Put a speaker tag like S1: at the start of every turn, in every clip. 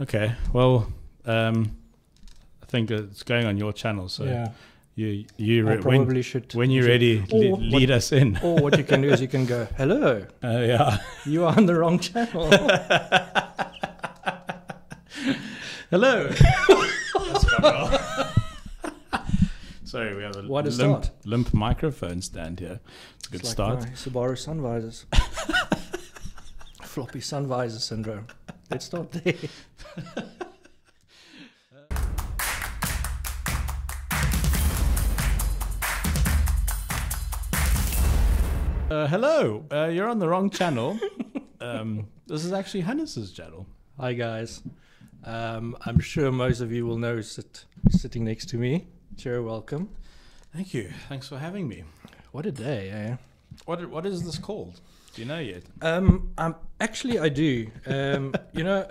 S1: Okay. Well, um, I think it's going on your channel, so
S2: yeah,
S1: you you re- when,
S2: probably should.
S1: when you're
S2: should-
S1: ready, le- lead us in.
S2: Or what you can do is you can go, hello,
S1: Uh, yeah.
S2: you are on the wrong channel.
S1: Hello. Sorry, we have a
S2: What a
S1: limp,
S2: start.
S1: limp microphone stand here. It's a good
S2: It's
S1: start.
S2: Like my Subaru sun visors. Floppy sun visor syndrome. Let's start there.
S1: Uh, hello. Uh, you're on the wrong channel. um, this is actually Hannes's channel.
S2: Hi guys. Um, I'm sure most of you will know sit, sitting next to me. Sure, welcome.
S1: Thank you. Thanks for having me.
S2: What a day, eh?
S1: What what is this called? Do you know yet?
S2: Um, um, actually, I do. Um, you know,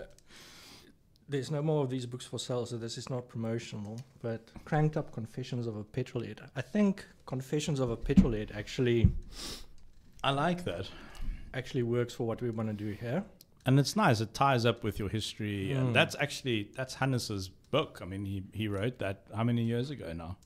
S2: there's no more of these books for sale, so this is not promotional. But cranked up Confessions of a Petrolhead. I think Confessions of a Petrolhead actually
S1: I like that.
S2: actually works for what we want to do here.
S1: And it's nice. It ties up with your history,
S2: Mm.
S1: and that's actually that's Hannes's book. I mean, he he wrote that how many years ago now?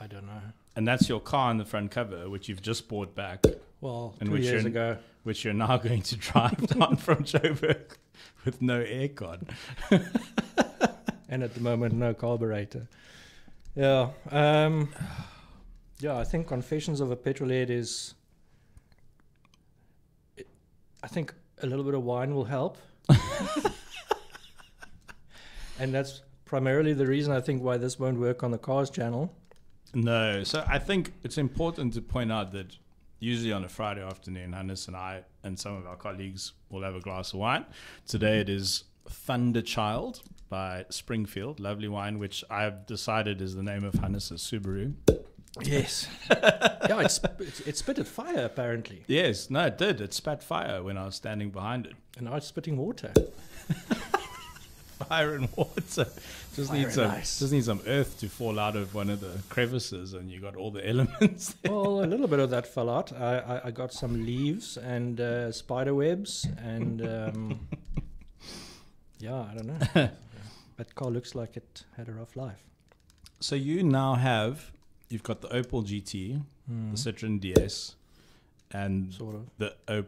S2: I don't know.
S1: And that's your car on the front cover, which you've just bought back,
S2: Well,
S1: And
S2: two
S1: which
S2: years
S1: you're-
S2: ago.
S1: which you're now going to drive down from Joburg with no aircon.
S2: and at the moment no carburetor. Yeah, um, yeah. I think Confessions of a Petrolhead is. I think a little bit of wine will help, and that's primarily the reason I think why this won't work on the Cars channel.
S1: No, so I think it's important to point out that usually on a Friday afternoon, Hannes and I and some of our colleagues will have a glass of wine. Today it is Thunder Child by Springfield, lovely wine, which I've decided is the name of Hannes's Subaru.
S2: Yes. yeah, it's, it's it spitted fire apparently,
S1: Yes, no, it did. It spat fire when I was standing behind it.
S2: and now it's spitting water.
S1: And water. Just
S2: Fire
S1: need some
S2: ice.
S1: just need some earth to fall out of one of the crevices and you got all the elements there.
S2: well, a little bit of that fell out. I, I, I got some leaves and uh, spider webs, and um, yeah, I don't know. but car looks like it had a rough life.
S1: So you now have you've got the Opel GT,
S2: Hmm.
S1: the Citroen DS, and
S2: Sort of.
S1: the Op-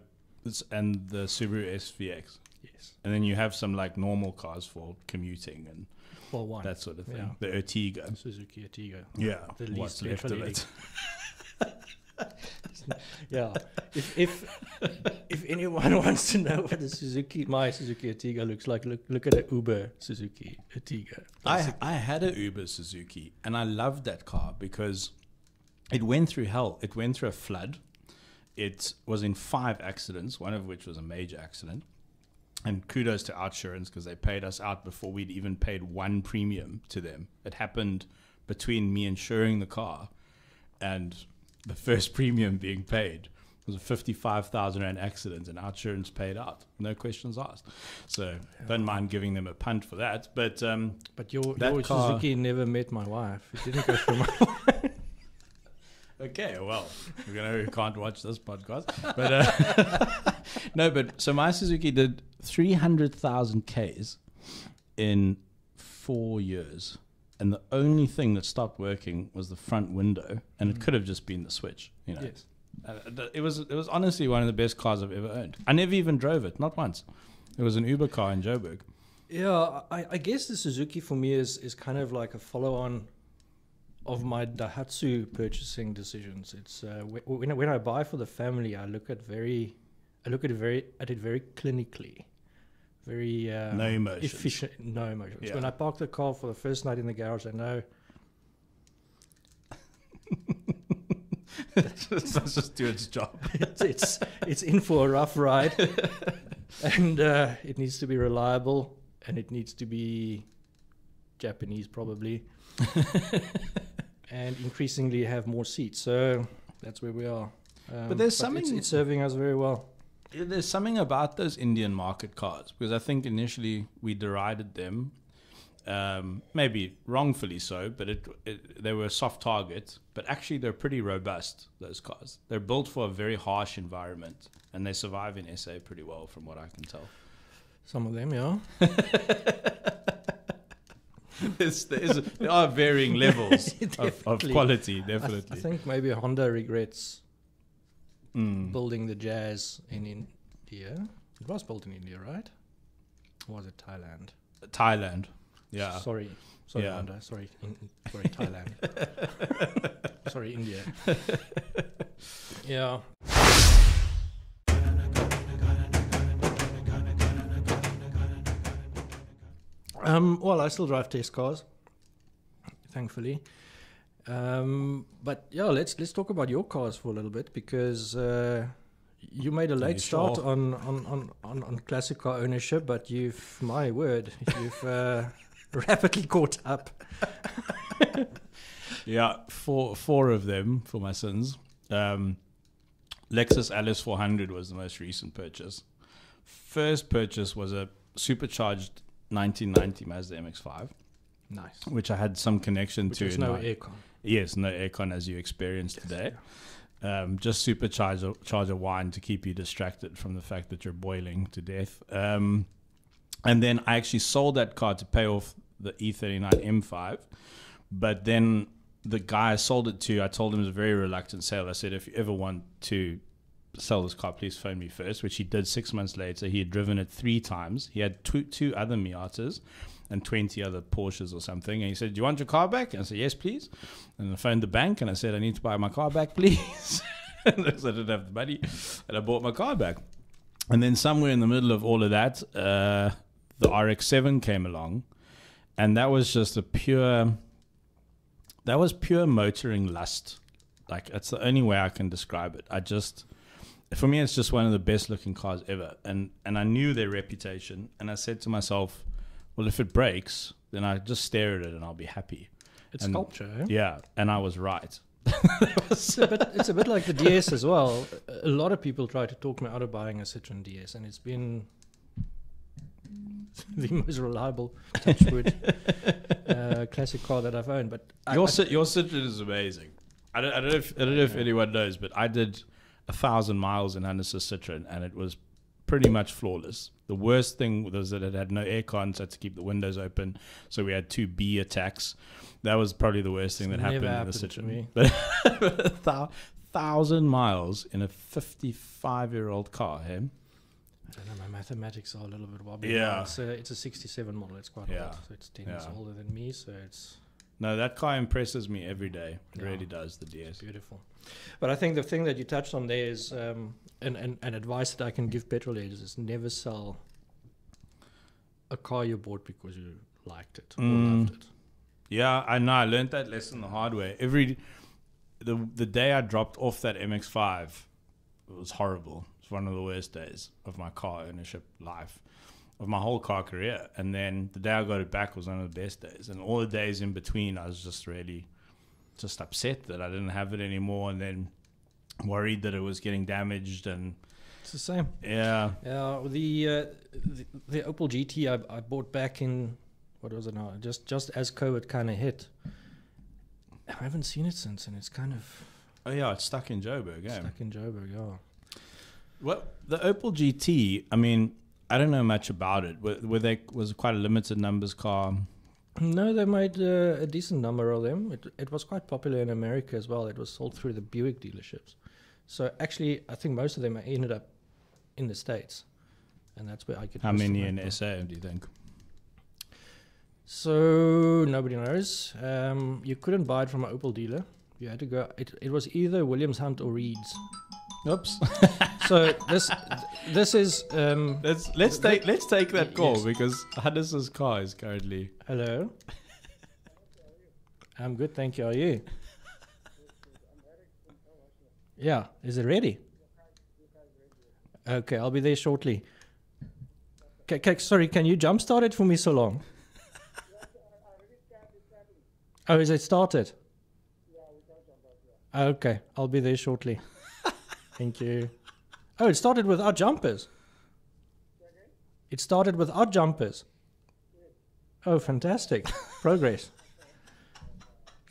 S1: and the Subaru SVX,
S2: Yes.
S1: and then you have some like normal cars for commuting and
S2: Well, one.
S1: that sort of thing.
S2: Yeah.
S1: The Ertiga.
S2: Suzuki Ertiga.
S1: Yeah,
S2: The
S1: what's
S2: least
S1: left of it.
S2: Yeah. if if if anyone wants to know what a Suzuki, my Suzuki Ertiga looks like, look look at an Uber Suzuki Ertiga.
S1: I I had a Uber Suzuki and I loved that car because it went through hell. It went through a flood. It was in five accidents, one of which was a major accident. And kudos to Outsurance because they paid us out before we'd even paid one premium to them. It happened between me insuring the car and the first premium being paid. It was a 55,000 Rand accident and Outsurance paid out. No questions asked. So don't mind giving them a punt for that. But um,
S2: But your,
S1: That
S2: your
S1: car-
S2: Suzuki never met my wife. It didn't go through my
S1: Okay, well, we're gonna who can't watch this podcast, but uh, no, but so my Suzuki did three hundred thousand k's in four years, and the only thing that stopped working was the front window, and it could have just been the switch. You know,
S2: Yes.
S1: Uh, it was it was honestly one of the best cars I've ever owned. I never even drove it, not once. It was an Uber car in Joburg.
S2: Yeah, I, I guess the Suzuki for me is, is kind of like a follow on of my Daihatsu purchasing decisions. It's uh, when, I- when I buy for the family, I look at very, I look at it very at it very clinically, very uh,
S1: No emotions.
S2: efficient, no emotions.
S1: Yeah.
S2: When I park the car for the first night in the garage, I know
S1: Let's just do its job.
S2: it's it's, it's in for a rough ride, and uh, it needs to be reliable, and it needs to be Japanese probably, and increasingly have more seats. So that's where we are. Um,
S1: But there's
S2: it's,
S1: something-
S2: it's serving us very well.
S1: There's something about those Indian market cars because I think initially we derided them, um, maybe wrongfully so, but it, it they were a soft target. But actually, they're pretty robust. Those cars, they're built for a very harsh environment, and they survive in SA pretty well, from what I can tell.
S2: Some of them, yeah.
S1: there's, there, is, there are varying levels of, of
S2: Definitely.
S1: quality,
S2: I, th-
S1: definitely.
S2: I think maybe Honda regrets
S1: Mm.
S2: building the Jazz in India. It was built in India, right? Or was it Thailand?
S1: Thailand. Yeah.
S2: Sorry, sorry,
S1: Yeah.
S2: Honda. Sorry, sorry, Thailand. sorry, India. yeah. Um, well, I still drive test cars, thankfully. Um, but yeah, let's let's talk about your cars for a little bit because uh, you made a late start
S1: sure?
S2: on, on, on, on, on classic car ownership, but you've my word, you've uh, rapidly caught up.
S1: Yeah, four four of them for my sons. Um, Lexus LS 400 was the most recent purchase. First purchase was a supercharged 1990 Mazda MX-5,
S2: Nice.
S1: which I had some connection
S2: Which
S1: to. in
S2: no aircon.
S1: Yes, no aircon as you experienced today. Um, just supercharge a, charge a wine to keep you distracted from the fact that you're boiling to death. Um, and then I actually sold that car to pay off the E E39 M5. But then the guy I sold it to, I told him it was a very reluctant sale. I said, if you ever want to sell this car, please phone me first, which he did six months later. He had driven it three times. He had two, two other Miatas and 20 other Porsches or something. And he said, Do you want your car back? And I said, Yes, please. And I phoned the bank and I said, I need to buy my car back, please. Because I didn't have the money. And I bought my car back. And then somewhere in the middle of all of that, uh, the RX 7 came along. And that was just a pure, that was pure motoring lust. Like, it's the only way I can describe it. I just, for me, it's just one of the best looking cars ever. And, and I knew their reputation. And I said to myself, well, if it breaks, then I just stare at it and I'll be happy.
S2: It's
S1: And-
S2: sculpture. Eh?
S1: Yeah. And I was right.
S2: It's, a bit, it's a bit like the DS as well. A lot of people try to talk me out of buying a Citroen DS, and it's been the most reliable touchwood uh, classic car that I've owned. But
S1: your
S2: I-
S1: Cit- your Citroen is amazing. I don't, I don't know if I don't know if anyone knows, but I did a thousand miles in Hannes' Citroen, and it was pretty much flawless. The worst thing was that it had no aircon, so I had to keep the windows open. So we had two bee attacks. That was probably the worst thing
S2: It's
S1: that happened
S2: never
S1: in the Citroen. But a thousand miles in a fifty-five-year-old car, him.
S2: I don't know, my mathematics are a little bit wobbly.
S1: Yeah.
S2: It's a, it's a 67 model. It's quite
S1: Yeah.
S2: old. So it's 10 years
S1: Yeah.
S2: older than me. So it's
S1: No, that car impresses me every day. It
S2: Yeah.
S1: really does. The DS.
S2: beautiful. But I think the thing that you touched on there is, um, and, and, and advice that I can give petrol heads is never sell a car you bought because you liked it or
S1: Mm.
S2: loved it.
S1: Yeah, I know. I learned that lesson the hard way. Every the the day I dropped off that MX-5, it was horrible. It's one of the worst days of my car ownership life, of my whole car career. And then the day I got it back was one of the best days. And all the days in between, I was just really just upset that I didn't have it anymore, and then worried that it was getting damaged. And
S2: It's the same.
S1: yeah,
S2: Yeah, the, uh, the the Opel GT I, I bought back in what was it now? Just just as COVID kind of hit. I haven't seen it since, and it's kind of
S1: oh yeah, it's stuck in Joburg. Yeah.
S2: stuck in Joburg. Yeah.
S1: Well, the Opel GT, I mean, I don't know much about it. Were, were they was it quite a limited numbers car?
S2: No, they made uh, a decent number of them. It, it was quite popular in America as well. It was sold through the Buick dealerships. So actually, I think most of them ended up in the states, and that's where I could.
S1: How many in SA do you think?
S2: So nobody knows. Um, you couldn't buy it from an Opel dealer. You had to go. It, it was either Williams Hunt or Reeds.
S1: Oops.
S2: So this this is um,
S1: let's let's take let's take that call
S2: Yes.
S1: because Hannes's car is currently.
S2: hello. I'm good, thank you. Are you? Yeah, is it ready? Okay, I'll be there shortly. Ca- sorry, can you jumpstart it for me so long? Oh, is it started? Yeah, it does. Okay, I'll be there shortly. Thank you. Oh, it started without jumpers. It started without jumpers. Oh, fantastic. Progress.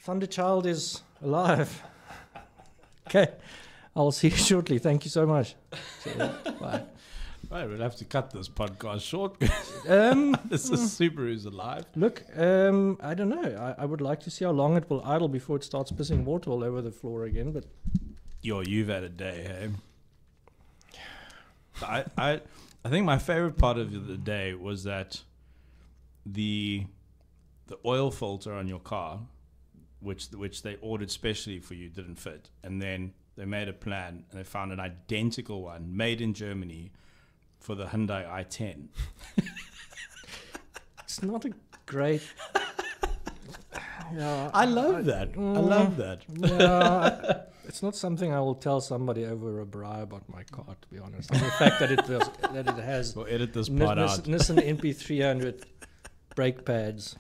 S2: Thunderchild is alive. Okay. I'll see you shortly. Thank you so much. Cheers. Bye.
S1: Right, we'll have to cut this podcast short.
S2: Um,
S1: this is Subaru's alive.
S2: look, um, I don't know. I, I would like to see how long it will idle before it starts pissing water all over the floor again. But
S1: Yo, you've had a day, hey? I, I, I think my favorite part of the day was that the the oil filter on your car, which which they ordered specially for you, didn't fit, and then they made a plan and they found an identical one made in Germany for the Hyundai i10.
S2: it's not a great. yeah,
S1: I love that. I
S2: Mm.
S1: love that.
S2: yeah, it's not something I will tell somebody over a braai about my car. To be honest, the fact that it was, that it has
S1: We'll edit this part
S2: Nis-
S1: out.
S2: Nissan NP300 brake pads,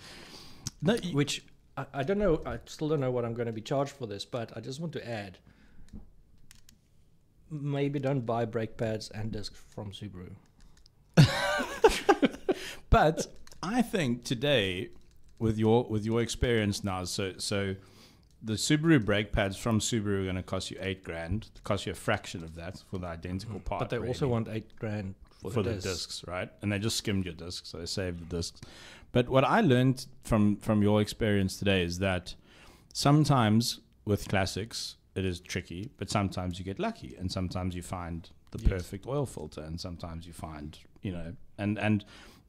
S1: No, you-
S2: which I, I don't know. I still don't know what I'm going to be charged for this, but I just want to add. Maybe don't buy brake pads and discs from Subaru.
S1: But I think today, with your with your experience now, so so the Subaru brake pads from Subaru are going to cost you eight grand. Cost you a fraction of that for the identical hmm. part.
S2: but they also want eight grand for,
S1: for
S2: the,
S1: the
S2: discs.
S1: discs, right? And they just skimmed your discs, so they saved the discs. But what I learned from from your experience today is that sometimes with classics it is tricky, but sometimes you get lucky, and sometimes you find the
S2: Yes.
S1: perfect oil filter, and sometimes you find you know, and and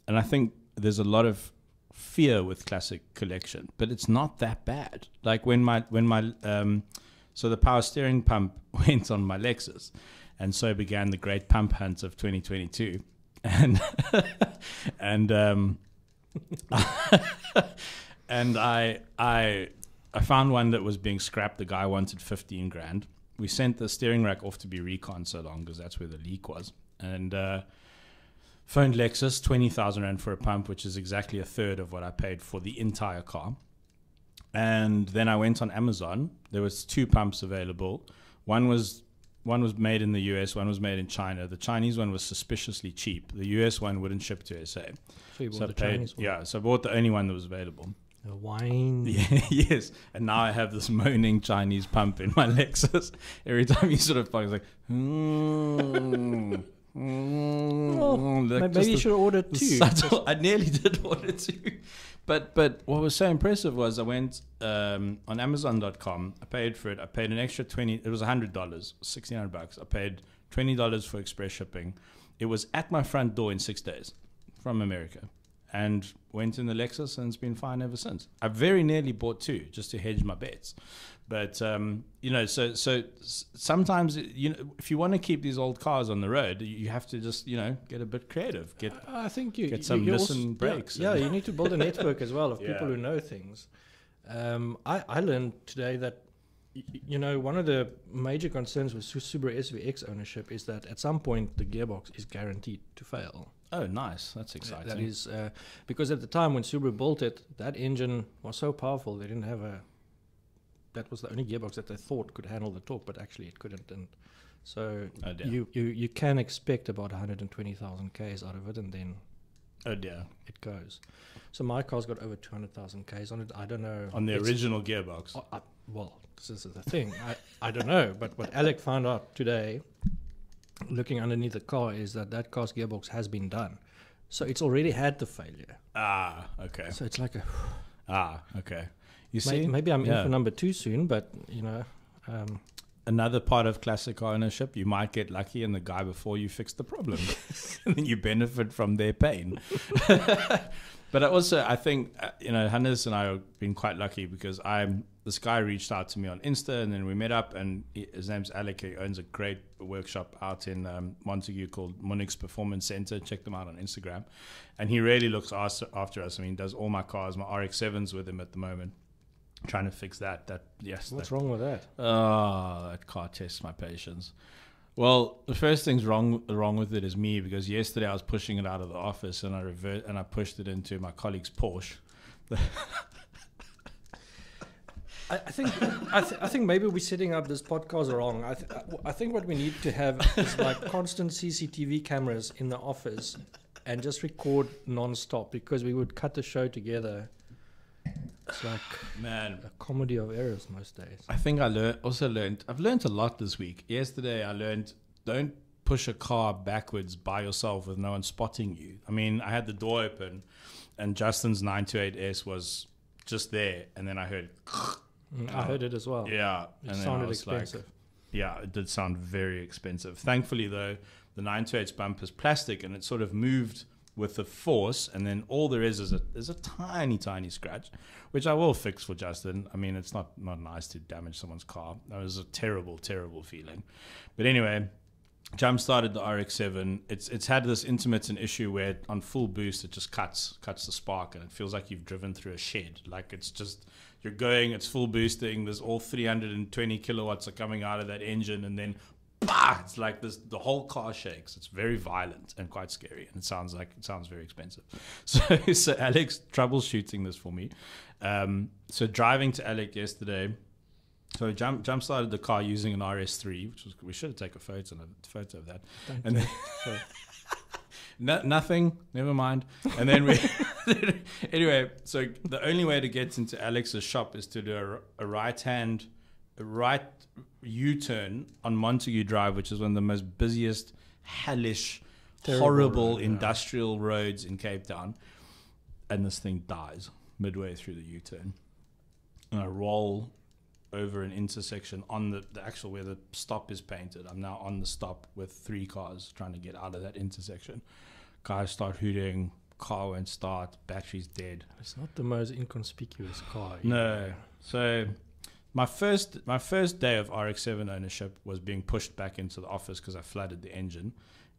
S1: and I think there's a lot of fear with classic collection, but it's not that bad. Like when my when my um, so the power steering pump went on my Lexus, and so began the great pump hunt of 2022, and and um, and I I I found one that was being scrapped. The guy wanted 15 grand. We sent the steering rack off to be recon so long because that's where the leak was, and. Uh, phoned Lexus, 20,000 Rand for a pump, which is exactly a third of what I paid for the entire car. And then I went on Amazon. There was two pumps available. One was one was made in the US, one was made in China. The Chinese one was suspiciously cheap. The US one wouldn't ship to SA.
S2: So you
S1: So
S2: bought
S1: I
S2: the
S1: paid,
S2: Chinese one.
S1: yeah, so I bought the only one that was available.
S2: A wine.
S1: Yeah, yes. And now I have this moaning Chinese pump in my Lexus. Every time you sort of fuck, it's like, hmm. Mm,
S2: Well,
S1: like
S2: Maybe you should order two.
S1: subtle- I nearly did order two. But but what was so impressive was I went um, on Amazon.com. I paid for it. I paid an extra twenty. It was hundred dollars, sixteen hundred bucks. I paid twenty dollars for express shipping. It was at my front door in six days from America, and went in the Lexus, and it's been fine ever since. I very nearly bought two just to hedge my bets. But um, you know, so so sometimes you know, if you want to keep these old cars on the road, you have to just you know get a bit creative. Get
S2: I think you
S1: Get some
S2: you
S1: Nissan
S2: also- yeah,
S1: brakes
S2: Yeah, you need to build a network as well of people who know things. Um, I I learned today that you know one of the major concerns with Subaru SVX ownership is that at some point the gearbox is guaranteed to fail.
S1: oh, nice, that's exciting.
S2: That is uh, because at the time when Subaru built it, that engine was so powerful they didn't have a. That was the only gearbox that they thought could handle the torque, but actually it couldn't. And so
S1: Oh
S2: you, you you can expect about 120,000 k's out of it, and then
S1: oh dear.
S2: it goes. So my car's got over 200,000 k's on it. I don't know.
S1: On the original gearbox.
S2: Oh, I, well, this is the thing. I, I don't know. But what Alec found out today, looking underneath the car, is that that car's gearbox has been done. So it's already had the failure.
S1: Ah, okay.
S2: So it's like a.
S1: Ah, okay. You see,
S2: maybe I'm in for number two soon, but you know. Um,
S1: another part of classic car ownership, you might get lucky and the guy before you fix the problem, and then you benefit from their pain. but I also, I think uh, you know, Hannes and I have been quite lucky because I'm. This guy reached out to me on Insta, and then we met up. And he, his name's Alec. He owns a great workshop out in um, Montague called Monix Performance Center. Check them out on Instagram. And he really looks after, after us. I mean, he does all my cars, my RX-7s with him at the moment. Trying to fix that. That yes,
S2: what's
S1: that
S2: wrong with that?
S1: Oh, that car tests my patience. Well, the first thing's wrong wrong with it is me because yesterday I was pushing it out of the office and I revert and I pushed it into my colleague's Porsche.
S2: I, I think I, th- I think maybe we're setting up this podcast wrong. I, th- I think what we need to have is like constant CCTV cameras in the office and just record non-stop because we would cut the show together. It's like
S1: Man,
S2: a comedy of errors most days.
S1: I think I learned also learned I've learned a lot this week. Yesterday I learned don't push a car backwards by yourself with no one spotting you. I mean, I had the door open, and Justin's 928S was just there, and then I heard,
S2: Mm, I heard it as well.
S1: yeah,
S2: It
S1: and
S2: sounded
S1: was like,
S2: expensive.
S1: yeah, it did sound very expensive. Thankfully, though, the 928's bump is plastic and it sort of moved with the force, and then all there is is a, is a tiny, tiny scratch, which I will fix for Justin. I mean, it's not, not nice to damage someone's car. That was a terrible, terrible feeling. But anyway, jump started the RX-7. It's it's had this intermittent issue where on full boost it just cuts cuts the spark and it feels like you've driven through a shed. Like it's just you're going, it's full boosting. There's all 320 kilowatts are coming out of that engine, and then bah, it's like this. The whole car shakes. It's very violent and quite scary, and it sounds like it sounds very expensive. So so Alec's troubleshooting this for me. Um, so driving to Alec yesterday. So I jump jump started the car using an RS3, which was we should have taken a photo a photo of that.
S2: Don't
S1: And then-.
S2: Sorry.
S1: No, nothing. Never mind. And then we, anyway, so the only way to get into Alec's shop is to do a, a right hand, a right U turn on Montague Drive, which is one of the most busiest, hellish,
S2: Terrible
S1: horrible
S2: road, yeah.
S1: industrial roads in Cape Town. And this thing dies midway through the U turn. And I roll over an intersection on the, the actual where the stop is painted. I'm now on the stop with three cars trying to get out of that intersection. Guys start hooting, car won't start, battery's dead.
S2: It's not the most inconspicuous car.
S1: No. So my first my first day of RX-7 ownership was being pushed back into the office because I flooded the engine,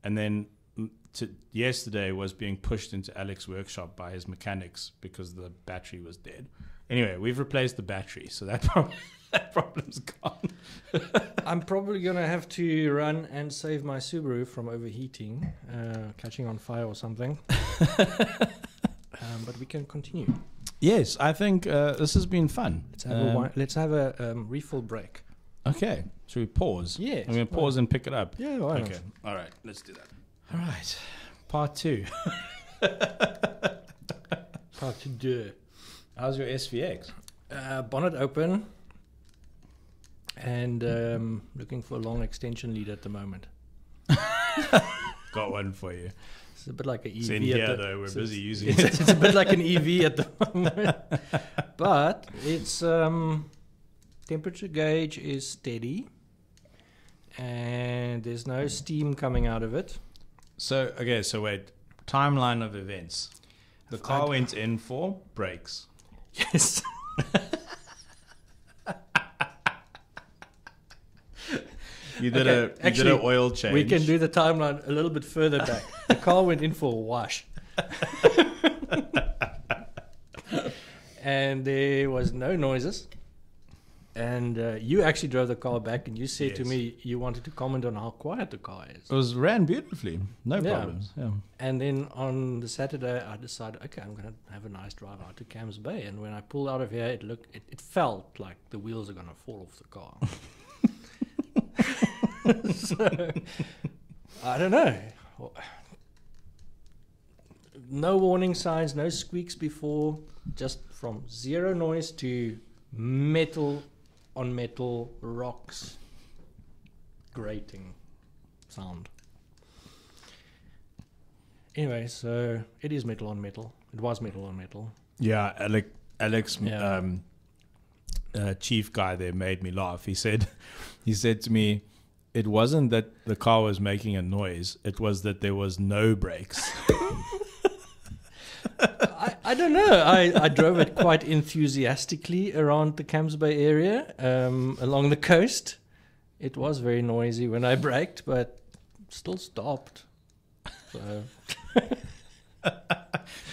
S1: and then mm, to, yesterday was being pushed into Alec's workshop by his mechanics because the battery was dead. Anyway, we've replaced the battery, so that problem, that problem's gone.
S2: I'm probably gonna have to run and save my Subaru from overheating, uh, catching on fire or something. um, but we can continue.
S1: Yes, I think uh, this has been fun.
S2: Let's have a
S1: Um,
S2: wi- let's have a um, refill break.
S1: Okay, should we pause?
S2: Yes.
S1: I'm going to pause and pick it up.
S2: Yeah, why
S1: Okay, all right, let's do that. All right, part two.
S2: Part to do.
S1: How's your SVX?
S2: Uh, bonnet open. And um, looking for a long extension lead at the moment.
S1: Got one for you.
S2: It's a bit like an EV.
S1: It's in here
S2: the-
S1: though. We're
S2: it's-
S1: busy using
S2: it's,
S1: it.
S2: it's a bit like an EV at the moment, but it's um, temperature gauge is steady, and there's no steam coming out of it.
S1: So okay, so wait. Timeline of events. The car went in for brakes.
S2: Yes.
S1: You did
S2: Okay,
S1: a you
S2: actually,
S1: did an oil change.
S2: We can do the timeline a little bit further back. the car went in for a wash. and there was no noises. And uh, you actually drove the car back, and you said to me you wanted to comment on how quiet the car is.
S1: It was ran beautifully. No
S2: Yeah.
S1: problems. Yeah.
S2: And then on the Saturday, I decided, okay, I'm going to have a nice drive out to Camps Bay. And when I pulled out of here, it looked, it, it felt like the wheels are going to fall off the car. so, I don't know. No warning signs, no squeaks before, just from zero noise to metal on metal rocks grating sound. Anyway, so it is metal on metal. It was metal on metal.
S1: Yeah, Alex, Alex
S2: Yeah.
S1: Um, uh, chief guy there made me laugh. He said, he said to me, it wasn't that the car was making a noise; it was that there was no brakes.
S2: I, I don't know. I, I drove it quite enthusiastically around the Camps Bay area, um, along the coast. It was very noisy when I braked, but still stopped. So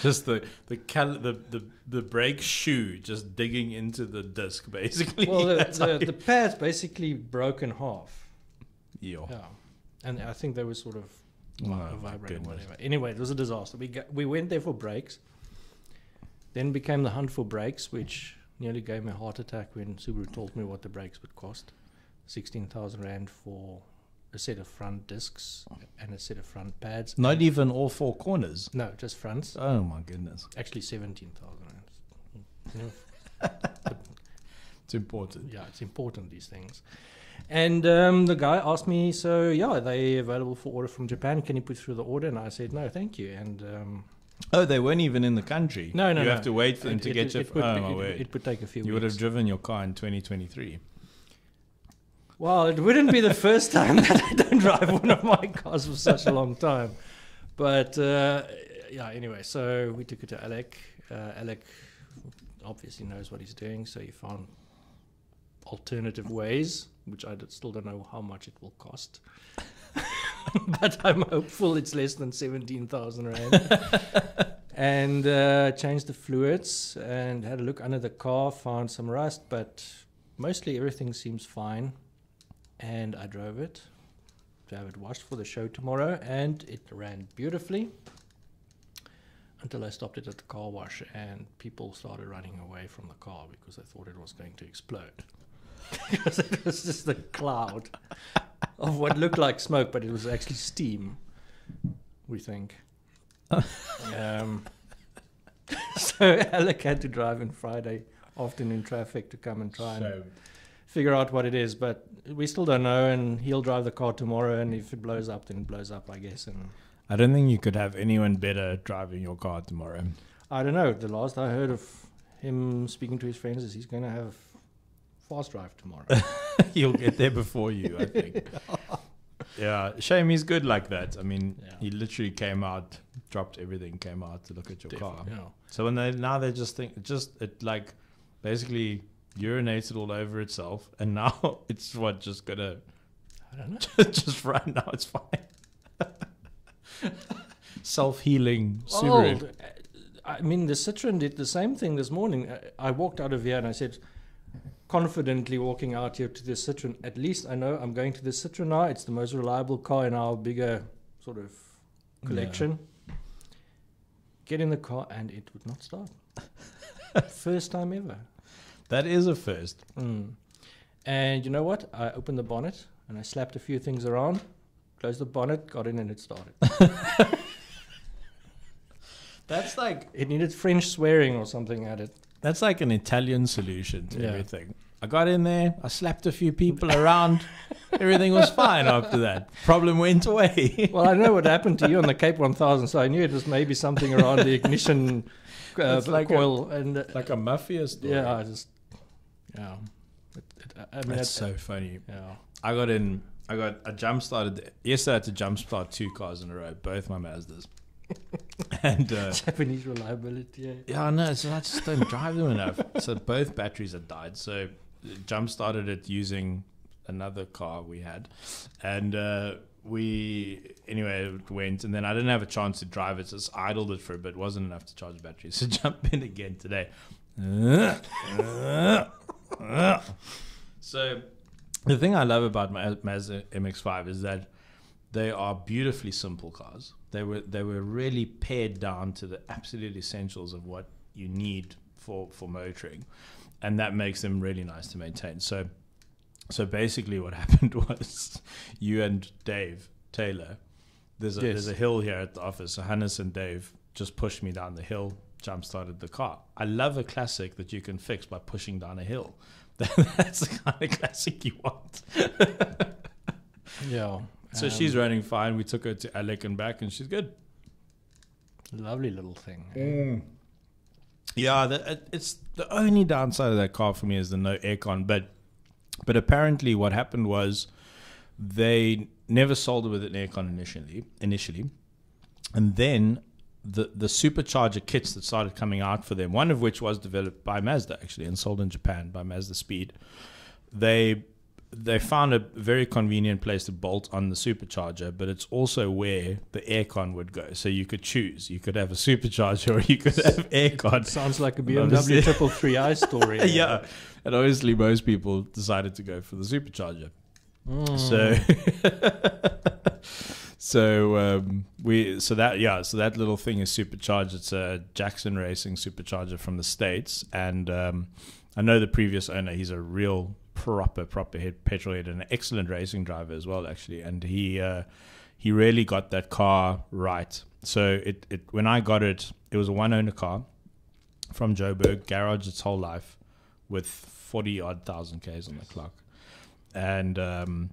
S1: just the the cal- the, the the brake shoe just digging into the disc, basically.
S2: well, the, the, the pad's basically broken half.
S1: Yo.
S2: Yeah, and I think they were sort of
S1: Oh,
S2: vi- vibrating, whatever. Anyway, it was a disaster. We got, we went there for brakes. Then became the hunt for brakes, which nearly gave me a heart attack when Subaru told me what the brakes would cost. Sixteen thousand rand for a set of front discs and a set of front pads.
S1: Not even all four corners.
S2: No, just fronts.
S1: Oh my goodness,
S2: Actually, seventeen thousand rand.
S1: It's important.
S2: yeah, it's important these things. And um, the guy asked me, so yeah, are they available for order from Japan? Can you put through the order? And I said, no, thank you. And um,
S1: Oh, they weren't even in the country.
S2: no, no,
S1: You
S2: no.
S1: have to wait for them
S2: It-
S1: to
S2: it-
S1: get
S2: it,
S1: your.
S2: it, would,
S1: oh, my
S2: it,
S1: word.
S2: it would take a few
S1: You would have driven your car in 2023.
S2: Well, it wouldn't be the first time that I don't drive one of my cars for such a long time. But uh, yeah, anyway, so we took it to Alec. Uh, Alec obviously knows what he's doing, so he found alternative ways, which I still don't know how much it will cost. but I'm hopeful it's less than 17,000 Rand. and uh, changed the fluids and had a look under the car, found some rust, but mostly everything seems fine and I drove it to have it washed for the show tomorrow, and it ran beautifully until I stopped it at the car wash, and people started running away from the car because they thought it was going to explode. because it was just a cloud of what looked like smoke, but it was actually steam. We think. um, so Alec had to drive in Friday afternoon traffic to come and try and
S1: So,
S2: figure out what it is, but we still don't know. And he'll drive the car tomorrow, and if it blows up, then it blows up, I guess. And
S1: I don't think you could have anyone better driving your car tomorrow.
S2: I don't know. The last I heard of him speaking to his friends is he's going to have fast drive tomorrow.
S1: He'll get there before you, I think. yeah, shame he's good like that. I mean,
S2: Yeah.
S1: he literally came out, dropped everything, came out to look at your car.
S2: Yeah.
S1: So when they now they just think just it like basically urinated all over itself, and now it's what just gonna
S2: I don't know.
S1: just right Now it's fine. Self healing Subaru.
S2: Old. Uh, I mean, the Citroen did the same thing this morning. I- I walked out of here and I said, confidently walking out here to the Citroen, at least I know I'm going to the Citroen now. It's the most reliable car in our bigger sort of collection. Get in the car and it would not start. First time ever.
S1: That is a first.
S2: Mm. And you know what? I opened the bonnet and I slapped a few things around, closed the bonnet, got in, and it started.
S1: That's like
S2: It needed French swearing or something at it.
S1: that's like an Italian solution to
S2: Yeah.
S1: everything. I got in there, I slapped a few people around, everything was fine after that. Problem went away.
S2: Well, I know what happened to you on the Cape 1000, so I knew it was maybe something around the ignition uh,
S1: like a-
S2: coil. and uh,
S1: like a mafia story.
S2: yeah, I just yeah. It, it, I mean,
S1: That's
S2: it-
S1: so funny.
S2: yeah.
S1: I got in. I got. I jump started. Yesterday, I had to jump start two cars in a row, both my Mazdas. and uh,
S2: Japanese reliability. Yeah.
S1: yeah, no, so I just don't drive them enough. So both batteries had died. So jump started it using another car we had, and uh, we anyway it went. And then I didn't have a chance to drive it, so just idled it for a bit. wasn't enough to charge the battery. So jump in again today. so the thing I love about my Mazda MX-5 is that they are beautifully simple cars. They were they were really pared down to the absolute essentials of what you need for for motoring, and that makes them really nice to maintain. So, so basically, what happened was you and Dave Taylor. There's a
S2: Yes.
S1: there's a hill here at the office. So Hannes and Dave just pushed me down the hill, jump started the car. I love a classic that you can fix by pushing down a hill. That's the kind of classic you want.
S2: Yeah.
S1: So
S2: um,
S1: she's running fine. We took her to Alec and back, and she's good.
S2: lovely little thing.
S1: Mm. Yeah, the, it's the only downside of that car for me is the no aircon. But but apparently, what happened was they never sold it with an aircon initially. Initially, and then the the supercharger kits that started coming out for them, one of which was developed by Mazda actually and sold in Japan by Mazda Speed. They they found a very convenient place to bolt on the supercharger, but it's also where the aircon would go. So you could choose. You could have a supercharger or you could have aircon.
S2: Sounds like a BMW triple three i story.
S1: yeah. And obviously most people decided to go for the supercharger.
S2: Mm.
S1: So so um, we so that yeah, so that little thing is supercharged. It's a Jackson Racing supercharger from the States. And um, I know the previous owner, he's a real proper, proper head petrol head and an excellent racing driver as well, actually. And he uh, he really got that car right. So it, it when I got it, it was a one owner car from Joburg, garage its whole life with forty odd thousand Ks on the clock. and um,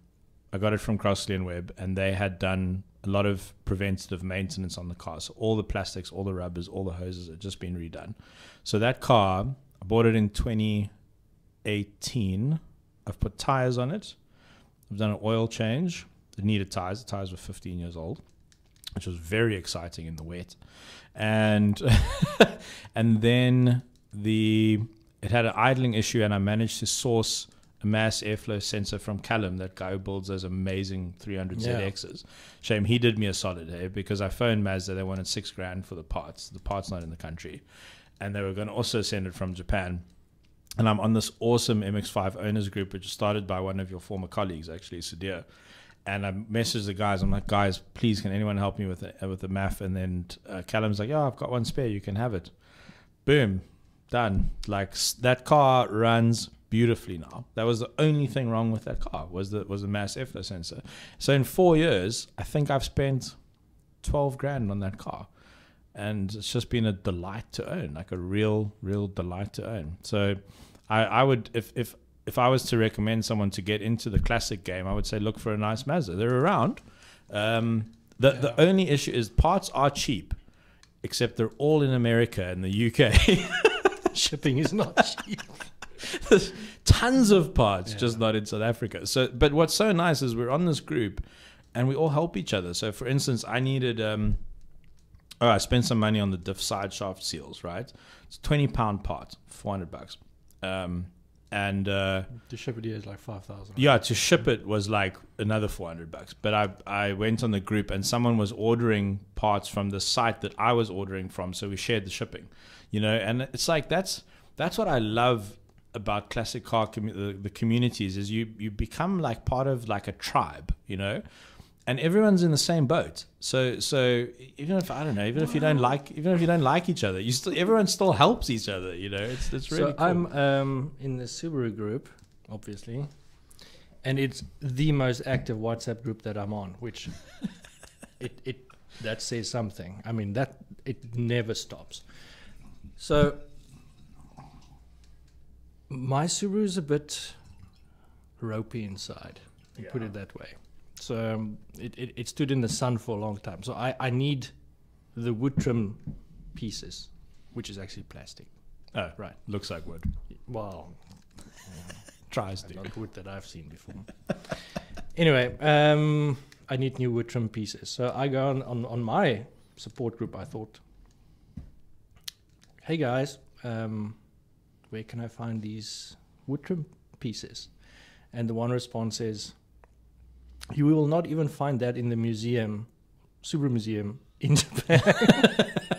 S1: I got it from Crossley and Webb, and they had done a lot of preventative maintenance on the car. So all the plastics, all the rubbers, all the hoses had just been redone. So that car, I bought it in 2018. I've put tires on it. I've done an oil change. It needed tires. The tires were 15 years old, which was very exciting in the wet. And and then the it had an idling issue, and I managed to source mass airflow sensor from Callum, that guy who builds those amazing 300
S2: Yeah.
S1: ZXs. Shame he did me a solid here because I phoned Mazda. They wanted six grand for the parts. The parts not in the country, and they were going to also send it from Japan. And I'm on this awesome MX5 owners group, which was started by one of your former colleagues, actually, Sudhir. And I messaged the guys. I'm like, guys, please, can anyone help me with the, with the MAF? And then uh, Callum's like, yeah, I've got one spare. You can have it. Boom, done. Like that car runs beautifully now. That was the only thing wrong with that car was the was the mass airflow sensor. So in four years, I think I've spent twelve grand on that car, and it's just been a delight to own, like a real, real delight to own. So I, I would if if if I was to recommend someone to get into the classic game, I would say look for a nice Mazda. They're around. Um, the the only issue is parts are cheap, except they're all in America and the UK.
S2: Shipping is not cheap.
S1: There's tons of parts,
S2: Yeah.
S1: just not in South Africa. So, but what's so nice is we're on this group, and we all help each other. So, for instance, I needed, um, oh, I spent some money on the diff side shaft seals. Right, it's twenty pound part, four hundred bucks, um, and uh,
S2: The ship it here is like 5,000.
S1: yeah, to ship it was like another 400 bucks. But I I went on the group and someone was ordering parts from the site that I was ordering from, so we shared the shipping. You know, and it's like that's that's what I love about classic car commu- the, the communities is you you become like part of like a tribe, you know? And everyone's in the same boat. So so even if I don't know, even if you don't like even if you don't like each other, you still everyone still helps each other, you know? It's it's really
S2: so
S1: cool.
S2: I'm um, in the Subaru group, obviously, and it's the most active WhatsApp group that I'm on, which it it that says something. I mean that it never stops. So my Subaru is a bit ropey inside. Put it that way. So um, it, it it stood in the sun for a long time. So I I need the wood trim pieces, which is actually plastic.
S1: oh,
S2: Right.
S1: looks like wood.
S2: Well,
S1: Tries to.
S2: not wood that I've seen before. anyway, um, I need new wood trim pieces. So I go on, on, on my support group. I thought, hey guys, um, where can I find these wood trim pieces? And the one response is, you will not even find that in the museum, Subaru Museum in Japan.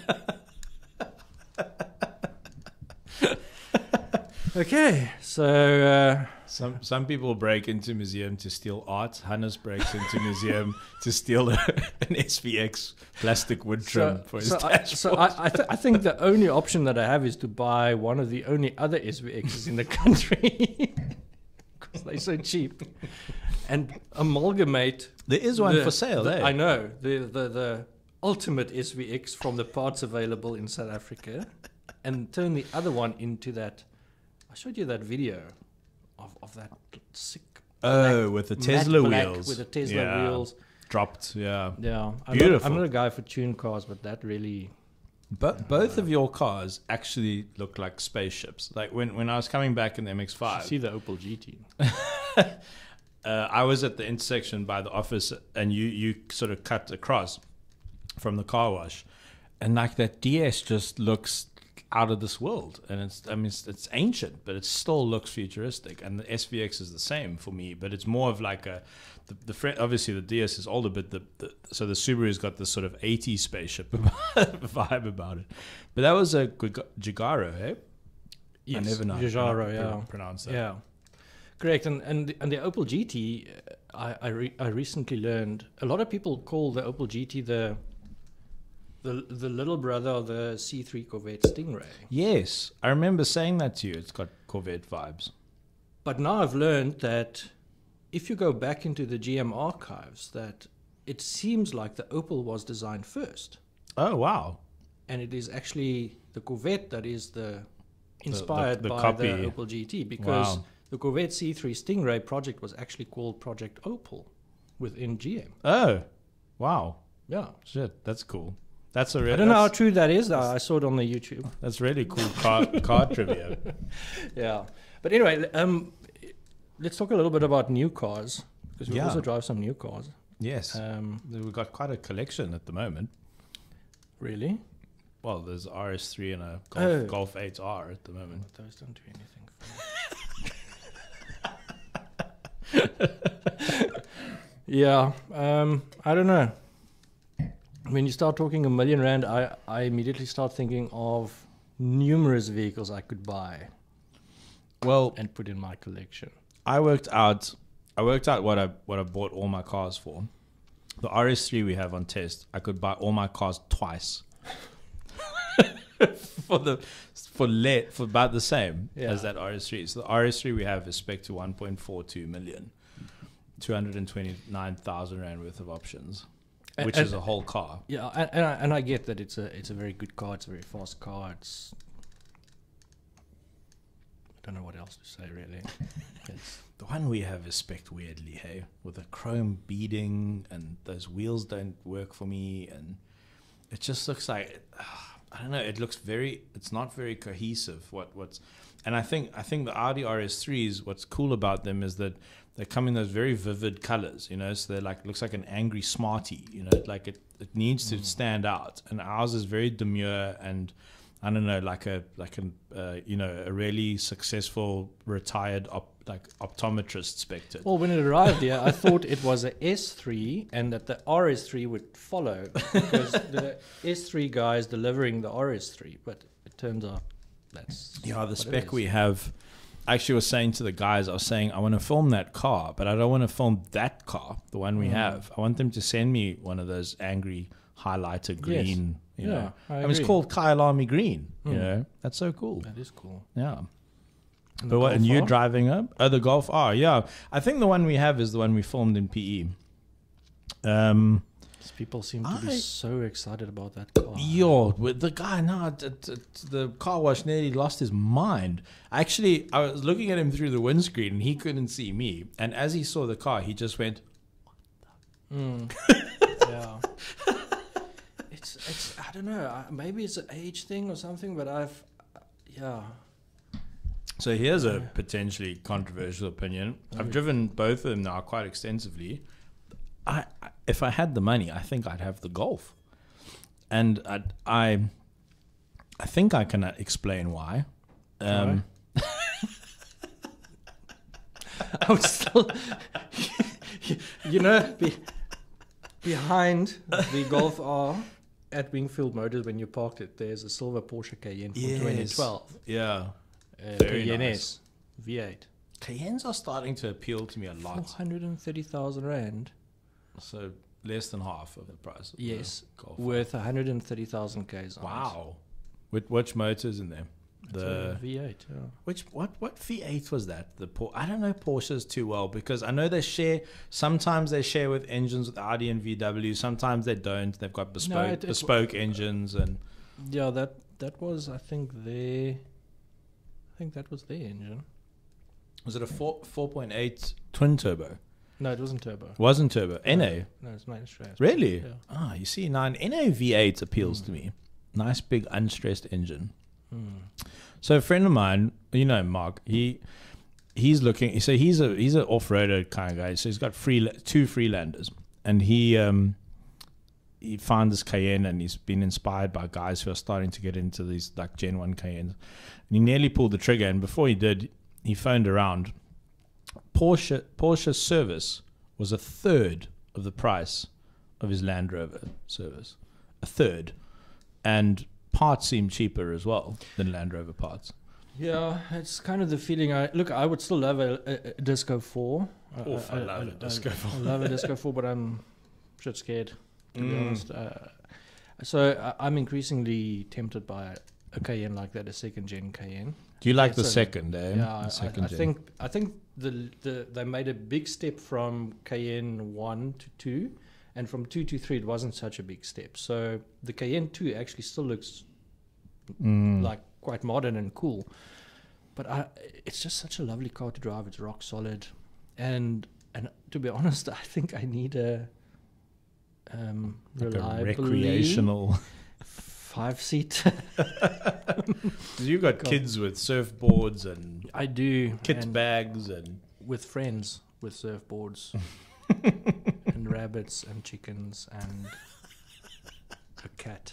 S2: okay, so. Uh,
S1: Some some people break into museum to steal art. Hannes breaks into museum to steal a, an SVX plastic wood trim
S2: so,
S1: for his
S2: so I,
S1: dashboard.
S2: so I, I, th- I think the only option that I have is to buy one of the only other SVXs in the country because they're so cheap, and amalgamate.
S1: there is one
S2: the-
S1: for sale.
S2: the-
S1: eh?
S2: I know the, the the ultimate SVX from the parts available in South Africa, and turn the other one into that. I showed you that video of, of that sick
S1: oh,
S2: black-
S1: with the Tesla
S2: black
S1: wheels.
S2: with the Tesla
S1: Yeah.
S2: wheels.
S1: dropped. Yeah,
S2: Yeah, I'm Not,
S1: Beautiful.
S2: I'm not a guy for tune cars, but that really
S1: but both of your cars actually look like spaceships. Like when when I was coming back in the MX-5,
S2: see the Opel GT.
S1: uh, I was at the intersection by the office, and you you sort of cut across from the car wash, and like that DS just looks out of this world, and it's I mean it's, it's ancient, but it still looks futuristic, and the SVX is the same for me, but it's more of like a the, the fr- obviously the DS is older, but the, the so the Subaru's got this sort of 80s spaceship vibe about it, but that was a Giga- Gigaro, eh? I never know how to
S2: Giugiaro,
S1: pro-
S2: yeah.
S1: pronounce that.
S2: Yeah, correct. And and the, and the Opel GT, uh, I I, re- I recently learned a lot of people call the Opel GT the the the little brother of the C3 Corvette Stingray.
S1: Yes, I remember saying that to you. It's got Corvette vibes.
S2: But now I've learned that if you go back into the GM archives, that it seems like the Opel was designed first,
S1: Oh wow!
S2: and it is actually the Corvette that is the inspired
S1: the
S2: by
S1: copy.
S2: the Opel GT because
S1: Wow.
S2: the Corvette C3 Stingray project was actually called Project Opel within GM.
S1: Oh, wow.
S2: Yeah.
S1: Shit, that's cool. That's a really
S2: I don't know how true that is. Though. I saw it on the YouTube.
S1: that's really cool car car trivia.
S2: Yeah. But anyway, um, let's talk a little bit about new cars because we
S1: Yeah.
S2: also drive some new cars.
S1: Yes,
S2: Um,
S1: we've got quite a collection at the moment.
S2: really?
S1: Well, there's RS3 and a Golf,
S2: Oh.
S1: Golf 8R at the moment.
S2: But those don't do anything. yeah. Um, I don't know. When you start talking a million rand, I, I immediately start thinking of numerous vehicles I could buy
S1: Well,
S2: and put in my collection.
S1: I worked out I worked out what I what I bought all my cars for. The RS3 we have on test, I could buy all my cars twice. for the for let for about the same
S2: Yeah.
S1: as that RS3. So the RS3 we have is spec to 1.42 million. 229,000 rand worth of options, which
S2: and-
S1: is a whole car.
S2: Yeah, and, and, I, and I get that it's a it's a very good car. It's a very fast car. It's I don't know what else to say really.
S1: The one we have is spec weirdly, hey, with a chrome beading, and those wheels don't work for me, and it just looks like ah, I don't know. It looks very. It's not very cohesive. What what's, and I think I think the Audi RS3s. What's cool about them is that they come in those very vivid colors. You know, so they're like looks like an angry smarty. You know, like it it needs to stand out, and ours is very demure and. I don't know, like a like a uh, you know a really successful retired op, like optometrist spectre.
S2: well, when it arrived here, I thought it was a S3 and that the RS3 would follow because the S3 guy is delivering the RS3, but it turns out that's
S1: Yeah, the spec we have. I actually was saying to the guys, I was saying I want to film that car, but I don't want to film that car, the one we
S2: Mm.
S1: have. I want them to send me one of those angry highlighter green. You
S2: Yeah,
S1: know,
S2: I
S1: I mean, it's called Kyalami Green. You
S2: Mm.
S1: know, that's so cool.
S2: That is cool.
S1: Yeah.
S2: And
S1: But what? And you
S2: R?
S1: driving up? Oh, the Golf R. Yeah, I think the one we have is the one we filmed in PE. Um.
S2: People seem to be
S1: I-
S2: so excited about that car.
S1: Yo, with the guy, no, t- t- t- the car wash nearly lost his mind. Actually, I was looking at him through the windscreen and he couldn't see me. And as he saw the car, he just went,
S2: Mm. yeah. It's it's I don't know. Maybe it's an age thing or something, but I've yeah.
S1: So here's a potentially controversial opinion. I've driven both of them now quite extensively. I, if I had the money, I think I'd have the Golf, and I I, I think I can uh, explain why. Um,
S2: I would still, you know, be, behind the Golf R at Wingfield Motors when you parked it, there's a silver Porsche Cayenne from
S1: Yes.
S2: 2012.
S1: yeah, nice.
S2: S V8.
S1: Cayennes are starting to appeal to me a lot.
S2: 430,000 Rand
S1: So less than half of the price. Of the
S2: Yes,
S1: Golf.
S2: worth 130,000 Ks on.
S1: Wow. Which, which motors in there?
S2: It's
S1: The
S2: a V8, yeah.
S1: which what what V8 was that? The Por- I don't know Porsches too well because I know they share. Sometimes they share with engines with Audi and VW. Sometimes they don't. They've got bespoke
S2: it- it-
S1: bespoke engines and
S2: Yeah, that that was I think their I think that was their engine.
S1: was it a four four point eight twin turbo?
S2: No, it wasn't turbo.
S1: Wasn't turbo. NA.
S2: No, it's not straight.
S1: Really?
S2: Yeah.
S1: Ah, you see, now an NA V8 appeals
S2: Mm.
S1: to me. Nice big unstressed engine.
S2: Hmm.
S1: So a friend of mine, you know Mark, he he's looking. So he's a he's an off roader kind of guy. So he's got free two Freelanders, and he um he found this Cayenne, and he's been inspired by guys who are starting to get into these like Gen One Cayennes. And he nearly pulled the trigger, and before he did, he phoned around. Porsche Porsche service was a third of the price of his Land Rover service, a third, and parts seem cheaper as well than Land Rover parts.
S2: Yeah, it's kind of the feeling. I look. I would still love a, a, a Disco Four.
S1: Oof, I love a Disco
S2: I,
S1: 4.
S2: I love a Disco Four, but I'm shit scared to be
S1: Mm.
S2: honest. Uh, so I, I'm increasingly tempted by a Cayenne like that, a second gen Cayenne.
S1: Do you like the
S2: a-
S1: second, eh?
S2: Yeah,
S1: The
S2: I, I, I think I think the the they made a big step from Cayenne one to two, and from two to three it wasn't such a big step. So the Cayenne two actually still looks
S1: Mm.
S2: like quite modern and cool. but I, it's just such a lovely car to drive. It's rock solid, and and to be honest, I think I need a um,
S1: Like
S2: reliably
S1: recreational.
S2: five seat.
S1: You've got
S2: Go.
S1: kids with surfboards and
S2: I do
S1: kids
S2: and
S1: bags and
S2: with friends with surfboards and rabbits and chickens and a cat.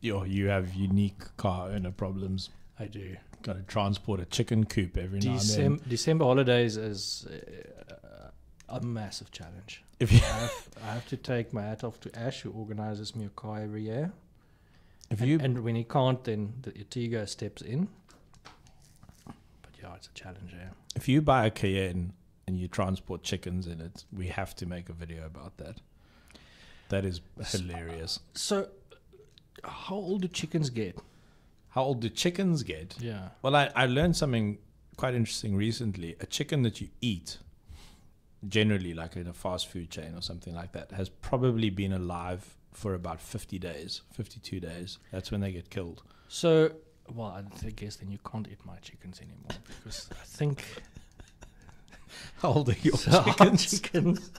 S1: you you have unique car owner problems.
S2: I do.
S1: Got to transport a chicken coop every now and then.
S2: December, December holidays is uh, a massive challenge.
S1: If you
S2: I have, I have to take my hat off to Ash, who organizes me a car every year.
S1: if
S2: and,
S1: you
S2: and when he can't, then the Ertiga steps in. But yeah, it's a challenge. Yeah.
S1: if you buy a Cayenne and you transport chickens in it, we have to make a video about that. That is uh, hilarious.
S2: So, how old do chickens get?
S1: How old do chickens get?
S2: Yeah.
S1: Well, I, I learned something quite interesting recently. A chicken that you eat, generally like in a fast food chain or something like that, has probably been alive for about 50 days, 52 days. That's when they get killed.
S2: So, well, I guess then you can't eat my chickens anymore because I think
S1: How old are your
S2: So
S1: chickens?
S2: chickens.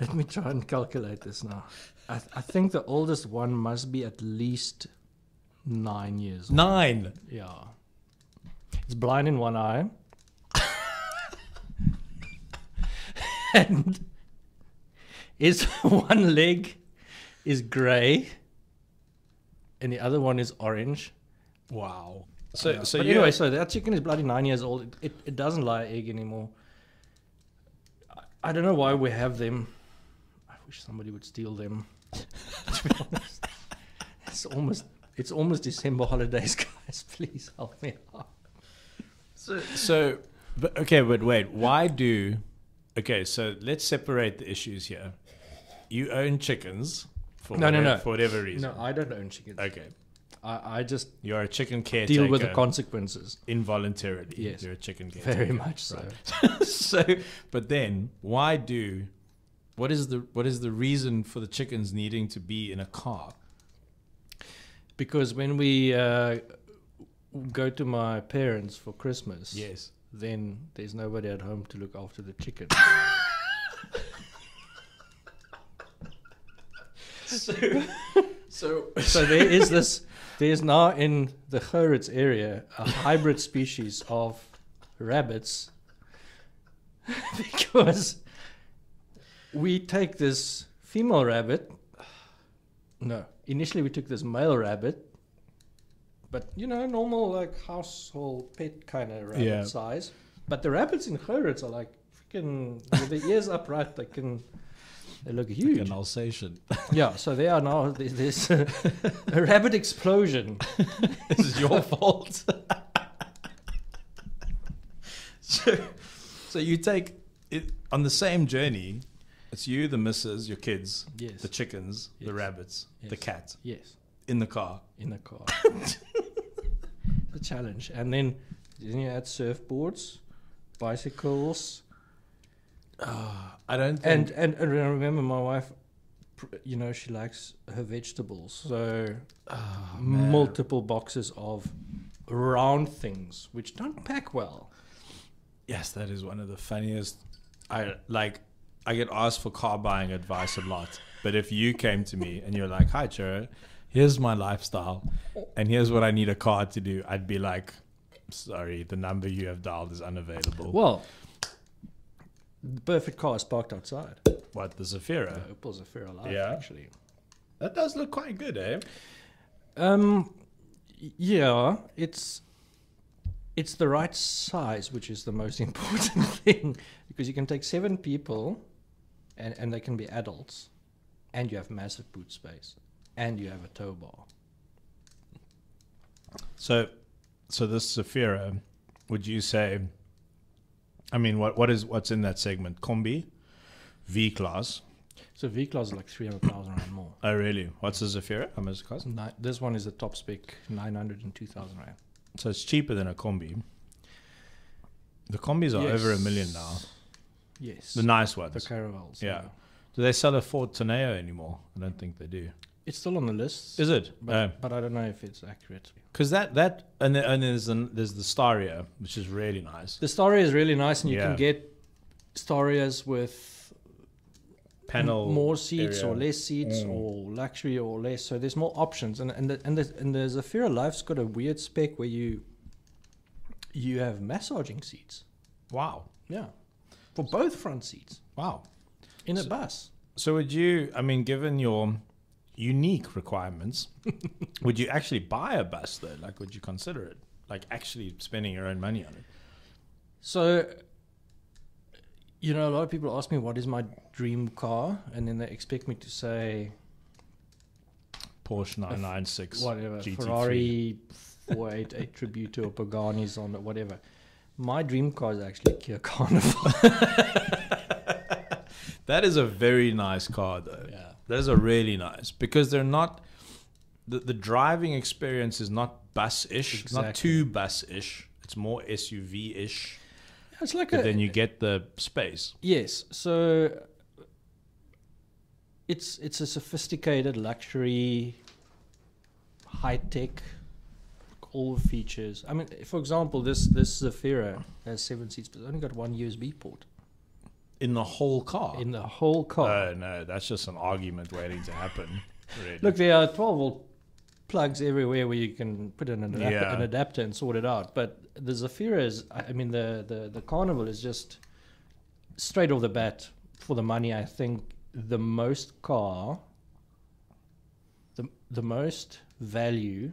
S2: Let me try and calculate this now. I, th- I think the oldest one must be at least nine years. old.
S1: Nine.
S2: Yeah. It's blind in one eye. And is one leg is grey and the other one is orange.
S1: Wow. Uh, so,
S2: Yeah.
S1: so
S2: but anyway, so that chicken is bloody nine years old. It, it, it doesn't lay egg anymore. I, I don't know why we have them. I wish somebody would steal them. to be honest, it's almost it's almost December holidays, guys. Please help me out.
S1: So, so but, okay, but wait. Why do? Okay, so let's separate the issues here. You own chickens for
S2: No, no,
S1: whatever,
S2: no.
S1: for whatever reason.
S2: No, I don't own chickens.
S1: Okay,
S2: I, I just
S1: you're a chicken caretaker.
S2: deal with the consequences.
S1: involuntarily.
S2: Yes.
S1: you're a chicken caretaker.
S2: Very much so.
S1: so, but then why do? What is the what is the reason for the chickens needing to be in a car?
S2: Because when we uh, go to my parents for Christmas,
S1: Yes.
S2: Then there's nobody at home to look after the chicken.
S1: So, so,
S2: so there is this there's now in the Gourits area a hybrid species of rabbits because we take this female rabbit no initially we took this male rabbit but you know normal like household pet kind of rabbit
S1: Yeah.
S2: size but the rabbits in Gourits are like freaking with the ears upright they can they look huge
S1: Like an Alsatian.
S2: yeah, so they are now there's, there's a, rabbit explosion.
S1: this is your fault. so, so you take it on the same journey. It's you, the missus, your kids,
S2: Yes.
S1: the chickens, the
S2: Yes.
S1: rabbits, the
S2: Yes.
S1: cat
S2: Yes,
S1: in the car.
S2: in the car. The challenge, and then then you add surfboards, bicycles, ah,
S1: I don't think.
S2: and, and and remember my wife, you know she likes her vegetables, so
S1: Oh,
S2: multiple boxes of round things which don't pack well.
S1: Yes, that is one of the funniest. I like. I get asked for car buying advice a lot, but if you came to me and you're like, "Hi, Ciro, here's my lifestyle, and here's what I need a car to do," I'd be like, "Sorry, the number you have dialed is unavailable."
S2: Well, the perfect car is parked outside.
S1: What the Zafira?
S2: Uh, Opel Zafira Life,
S1: Yeah.
S2: actually.
S1: That does look quite good, eh?
S2: Um, yeah, it's it's the right size, which is the most important thing, because you can take seven people, and and they can be adults, and you have massive boot space, and you have a tow bar.
S1: So, so this Zafira, would you say? I mean, what what is what's in that segment? Combi, V class.
S2: So V class is like three hundred thousand rand more.
S1: Oh, really? What's the Zafira? How much it cost?
S2: Ni- this one is the top spec, nine hundred and two thousand rand.
S1: So it's cheaper than a combi. The combis are over a million now.
S2: Yes,
S1: The nice ones.
S2: the Caravelles.
S1: Yeah. Do they sell a Ford Tourneo anymore? I don't think they do.
S2: It's still on the list.
S1: Is it?
S2: But, but I don't know if it's accurate.
S1: Because that that and then, and there's the, there's the Staria, which is really nice.
S2: The Staria is really nice, and you
S1: Yeah.
S2: can get Starias with
S1: Panel
S2: more seats
S1: area.
S2: or less seats
S1: Mm.
S2: or luxury or less. So there's more options, and and the, and the, and the Zafira Life's got a weird spec where you you have massaging seats.
S1: Wow,
S2: Yeah, for both front seats
S1: wow.
S2: in a bus.
S1: So would you? I mean, given your unique requirements, would you actually buy a bus though? Like, would you consider it? Like, actually spending your own money on it?
S2: So, you know, a lot of people ask me what is my dream car, and then they expect me to say
S1: Porsche 996.
S2: whatever
S1: GT3.
S2: Ferrari 488 Tributo or Pagani's on it, whatever. My dream car is actually a Kia Carnival.
S1: That is a very nice car though.
S2: yeah.
S1: Those are really nice because they're not. The, the driving experience is not bus-ish, not too bus-ish. It's more SUV-ish,
S2: It's like
S1: but
S2: a
S1: then you get the space.
S2: yes. So it's it's a sophisticated luxury, high tech, all features. I mean, for example, this this Zafira has seven seats, but it's only got one USB port
S1: In the whole car.
S2: in the whole car.
S1: Oh no, that's just an argument waiting to happen. Really.
S2: Look, there are 12 volt plugs everywhere where you can put in an adapter,
S1: Yeah.
S2: an adapter and sort it out. But the Zafira is, I I mean, the, the, the Carnival is just straight off the bat for the money. I think the most car, the, the most value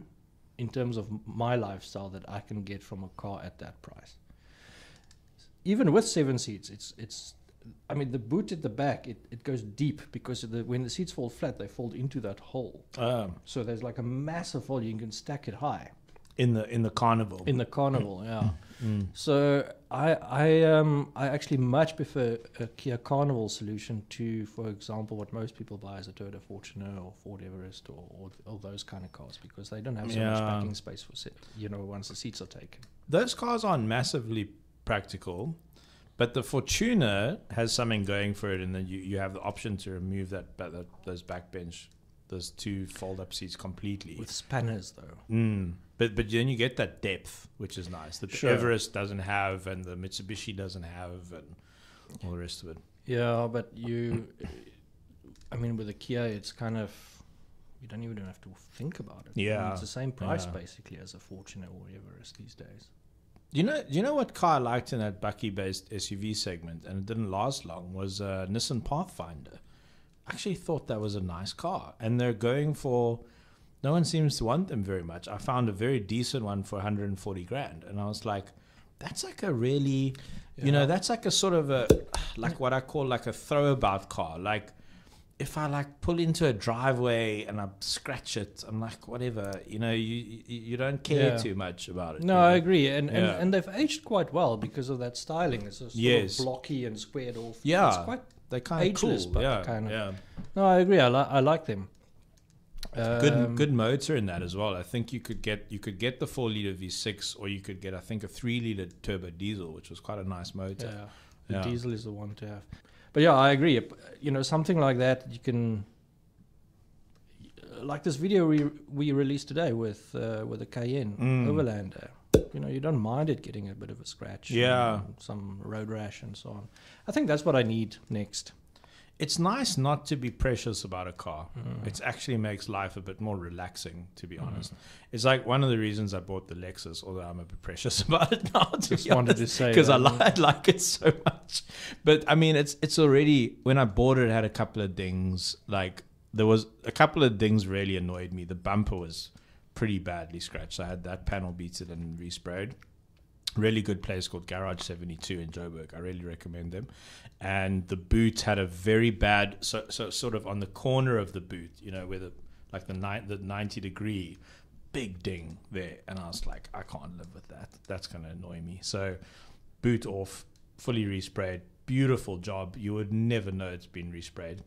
S2: in terms of my lifestyle that I can get from a car at that price. Even with seven seats, it's it's. I mean, the boot at the back it, it goes deep because the, when the seats fall flat, they fall into that hole.
S1: Um,
S2: So there's like a massive hole. You can stack it high
S1: in the in the carnival.
S2: in the carnival. Yeah.
S1: Mm.
S2: So I I um I actually much prefer a Kia Carnival solution to, for example, what most people buy as a Toyota Fortuner or Ford Everest or, or, or those kind of cars because they don't have so much
S1: Yeah.
S2: parking space for sit. You know, once the seats are taken.
S1: Those cars aren't massively practical, but the Fortuner has something going for it, and then you, you have the option to remove that, that those backbench, those two fold up seats completely.
S2: With spanners though.
S1: Mm. But but then you get that depth, which is nice that
S2: Sure.
S1: the Everest doesn't have, and the Mitsubishi doesn't have, and all the rest of it.
S2: Yeah, but you, I mean, with a Kia, it's kind of you don't even have to think about it. I mean,
S1: Yeah,
S2: it's the same price
S1: yeah.
S2: basically as a Fortuner or Everest these days.
S1: You know, Do you know what car I liked in that bakkie-based SUV segment, and it didn't last long, was a Nissan Pathfinder. I actually thought that was a nice car, and they're going for. No one seems to want them very much. I found a very decent one for 140 grand, and I was like, that's like a really, you know, that's like a sort of a, like what I call like a throwabout car. Like, if I like pull into a driveway and I scratch it, I'm like, whatever, you know, you you, you don't care
S2: Yeah.
S1: too much about it.
S2: No,
S1: you
S2: I
S1: know?
S2: agree, and, and
S1: Yeah.
S2: and they've aged quite well because of that styling. It's a sort
S1: Yes.
S2: of blocky and squared off.
S1: Yeah.
S2: it's quite.
S1: They're kind of
S2: Ageless,
S1: cool.
S2: but
S1: yeah,
S2: kind of-
S1: yeah.
S2: No, I agree. I like I like them.
S1: Good,
S2: Um,
S1: good motor in that as well. I think you could get you could get the four liter V6, or you could get I think a three liter turbo diesel, which was quite a nice motor.
S2: Yeah, the
S1: Yeah.
S2: diesel is the one to have. But yeah, I agree. You know, something like that you can. Like this video we we released today with uh, with the Cayenne
S1: Mm.
S2: Overlander. You know, you don't mind it getting a bit of a scratch.
S1: Yeah.
S2: some road rash and so on. I think that's what I need next.
S1: It's nice not to be precious about a car.
S2: Mm.
S1: It actually makes life a bit more relaxing, to be
S2: Mm.
S1: honest. It's like one of the reasons I bought the Lexus, although I'm a bit precious about it now. To
S2: Just wanted to say
S1: because I,
S2: that.
S1: li- like it so much. But I mean, it's it's already when I bought it, it had a couple of dings. Like there was a couple of dings really annoyed me. The bumper was pretty badly scratched. I had that panel beaten and resprayed. Really good place called Garage Seventy Two in Joburg. I really recommend them. And the boot had a very bad, so so sort of on the corner of the boot, you know, where the like the nine the ninety degree big ding there, and I was like, I can't live with that. That's going to annoy me. So, boot off, fully resprayed, beautiful job. You would never know it's been resprayed.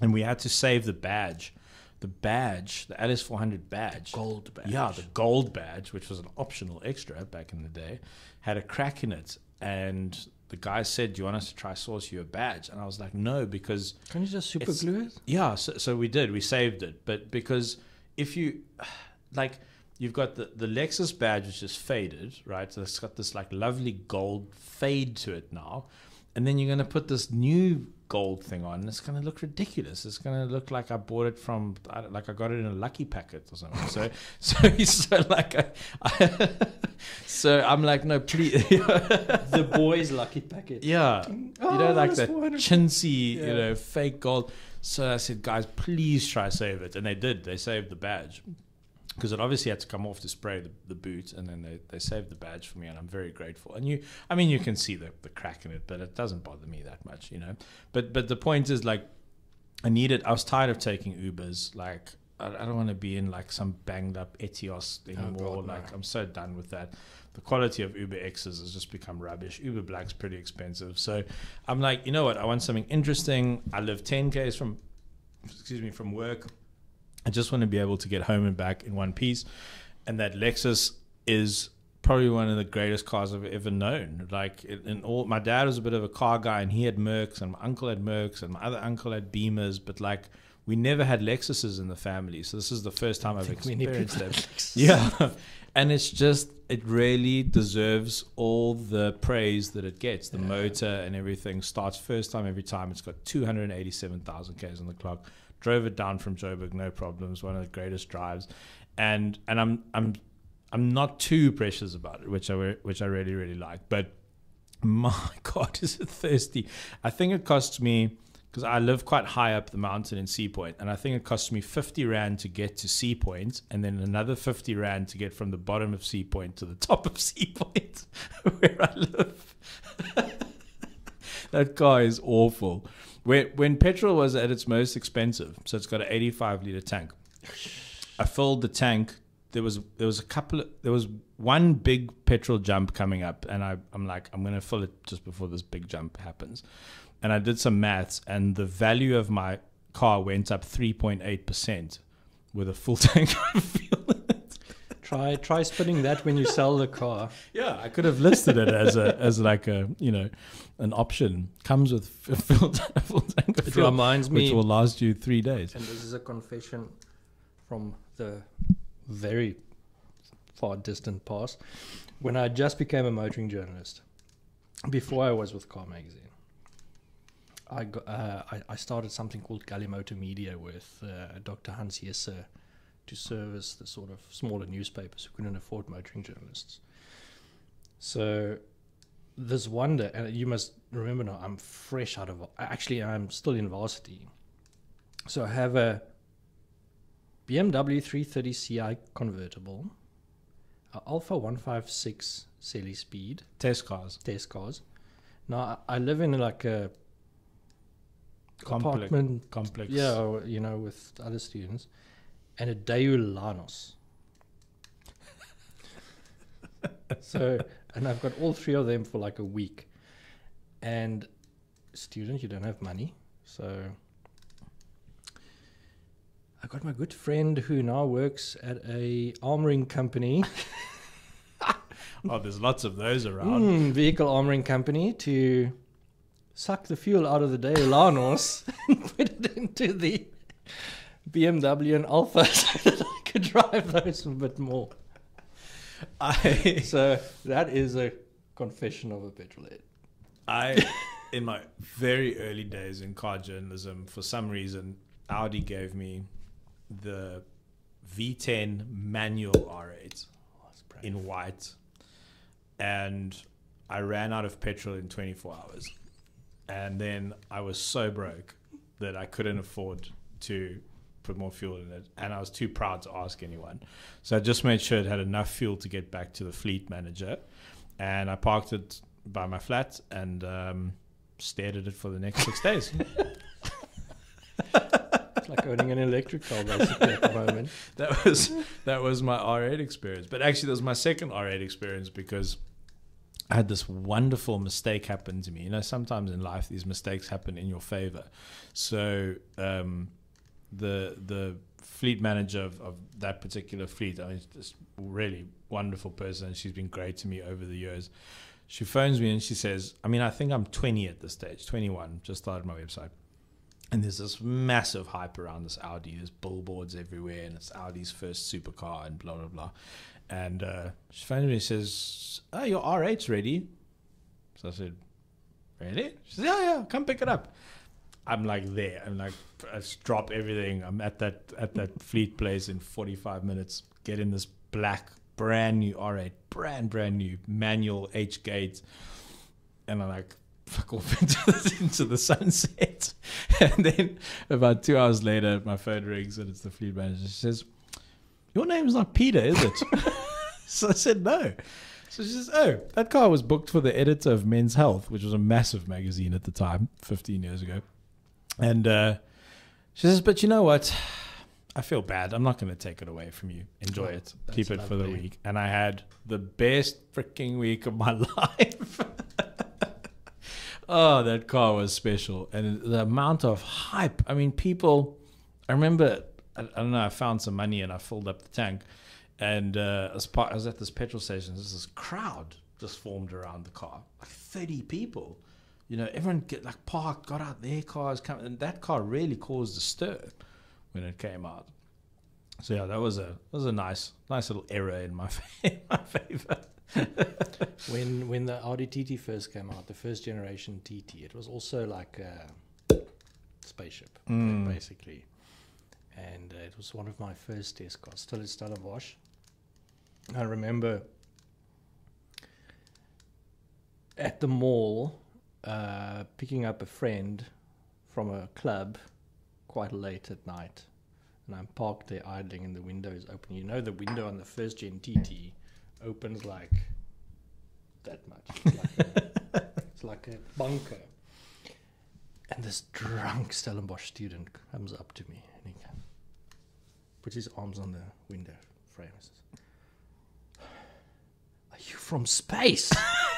S1: And we had to save the badge, the badge, the LS 400 badge.
S2: Gold badge.
S1: Yeah, the gold badge, which was an optional extra back in the day, had a crack in it, and the guy said, "Do you want us to try source you a badge?" And I was like, "No," because
S2: Can you just super glue it?
S1: yeah, so, so we did. We saved it, but because if you like, you've got the the Lexus badge which is faded, right? So it's got this like lovely gold fade to it now, and then you're gonna put this new gold thing on, and it's gonna look ridiculous. It's gonna look like I bought it from I like I got it in a lucky packet or something. So so so like I, I so I'm like, no, please.
S2: the boys' lucky packet.
S1: Yeah,
S2: Oh,
S1: you know, oh, like
S2: that's
S1: that
S2: 400.
S1: chintzy,
S2: Yeah.
S1: you know, fake gold. So I said, guys, please try save it, and they did. They saved the badge because it obviously had to come off to spray the, the boot, and then they, they saved the badge for me, and I'm very grateful. And you, I mean, you can see the the crack in it, but it doesn't bother me that much, you know. But but the point is, like, I needed. I was tired of taking Ubers, like. I I don't want to be in like some banged up Etios oh, anymore.
S2: God, no.
S1: like I'm so done with that. The quality of Uber X's has just become rubbish. Uber Black's pretty expensive, so I'm like, you know what? I want something interesting. I live 10 k's from, excuse me, from work. I just want to be able to get home and back in one piece, and that Lexus is probably one of the greatest cars I've ever known. Like in, all, my dad was a bit of a car guy, and he had Mercs, and my uncle had Mercs, and my other uncle had Beamers, but like. We never had Lexuses in the family, so this is the first time I've experienced
S2: people
S1: them.
S2: have Lexus.
S1: Yeah. And it's just, it really deserves all the praise that it gets. The
S2: Yeah.
S1: motor and everything starts first time every time. It's got 287,000 Ks on the clock. Drove it down from Joburg, no problems. One of the greatest drives. And, and I'm, I'm, I'm not too precious about it, which I, which I really, really like. But my God, is it thirsty. I think it costs me, because I live quite high up the mountain in Sea Point, and I think it costs me 50 Rand to get to Sea Point, and then another 50 Rand to get from the bottom of Sea Point to the top of Sea Point, where I live. that car is awful. When, when petrol was at its most expensive, so it's got an 85 liter tank, I filled the tank. There was there was a couple of, there was one big petrol jump coming up, and I I'm like I'm gonna fill it just before this big jump happens, and I did some maths, and the value of my car went up 3.8 percent with a full tank of fuel. In it.
S2: Try try spinning that when you sell the car.
S1: Yeah, I could have listed it as a as like a you know an option. Comes with a full, a tank of
S2: It
S1: fuel,
S2: reminds
S1: which will last you three days.
S2: and this is a confession from the very far distant past, when I just became a motoring journalist. Before I was with Car Magazine, I got, uh, I, I started something called Galimoto Media with uh, Dr. Hans Jesse to service the sort of smaller newspapers who couldn't afford motoring journalists. So this wonder, and you must remember now, I'm fresh out of, actually, I'm still in varsity. So I have a BMW 330 Ci convertible, a Alpha 156 Celly Speed,
S1: Test cars,
S2: test cars. Now I I live in like a
S1: complex,
S2: apartment,
S1: complex.
S2: yeah, you know, with other students, and a Daewoo Lanos. so, and I've got all three of them for like a week. And student, you don't have money, so I got my good friend who now works at a armoring company,
S1: Oh, there's lots of those around.
S2: mm, vehicle armoring company, to suck the fuel out of the Daewoo Lanos and put it into the BMW and Alfa so that I could drive those a bit more.
S1: I
S2: So that is a confession of a petrolhead.
S1: I, in my very early days in car journalism, for some reason, Audi gave me the V10 manual R8 in white, and I ran out of petrol in 24 hours. And then I was so broke that I couldn't afford to put more fuel in it, and I was too proud to ask anyone. So I just made sure it had enough fuel to get back to the fleet manager, and I parked it by my flat and um, stared at it for the next six days.
S2: It's like owning an electric car basically at the moment.
S1: that was that was my R8 experience. But actually, that was my second R8 experience because I had this wonderful mistake happen to me. You know, sometimes in life these mistakes happen in your favor. So um, the the fleet manager of, of that particular fleet, I mean, just really wonderful person. She's been great to me over the years. She phones me and she says, I mean, I think I'm 20 at this stage, 21, just started my website. And there's this massive hype around this Audi. There's billboards everywhere, and it's Audi's first supercar, and blah, blah, blah. And uh, she phones me and says, Oh, your R8's ready. So I said, Really? She said, Yeah, yeah, come pick it up. I'm like there. I'm like, I drop everything. I'm at that at that fleet place in 45 minutes. Get in this black, brand new R8, brand brand new manual H gates, and I'm like, fuck off into the, into the sunset. And then about two hours later, my phone rings and it's the fleet manager. She says, "Your name's not Peter, is it?" so I said, "No." So she says, "Oh, that car was booked for the editor of Men's Health, which was a massive magazine at the time, 15 years ago." And uh, she says, "But you know what? I feel bad. I'm not going to take it away from you. Enjoy
S2: Oh,
S1: it. Keep it for the week." And I had the best freaking week of my life. oh, that car was special, and the amount of hype. I mean, people. I remember. I, I don't know. I found some money and I filled up the tank, and uh, as part, I was at this petrol station. There's this crowd just formed around the car, like 30 people. You know, everyone get like parked, got out their cars, come, and that car really caused a stir when it came out. So yeah, that was a that was a nice nice little error in my in my favor.
S2: When when the Audi TT first came out, the first generation TT, it was also like a spaceship,
S1: Mm.
S2: basically. And uh, it was one of my first test cars, still at Stellenbosch. I remember at the mall uh, picking up a friend from a club quite late at night. And I'm parked there idling and the window is open. You know, the window on the first gen TT opens like that much. It's like a, it's like a bunker. And this drunk Stellenbosch student comes up to me and he puts his arms on the window frame and says, Are you from space?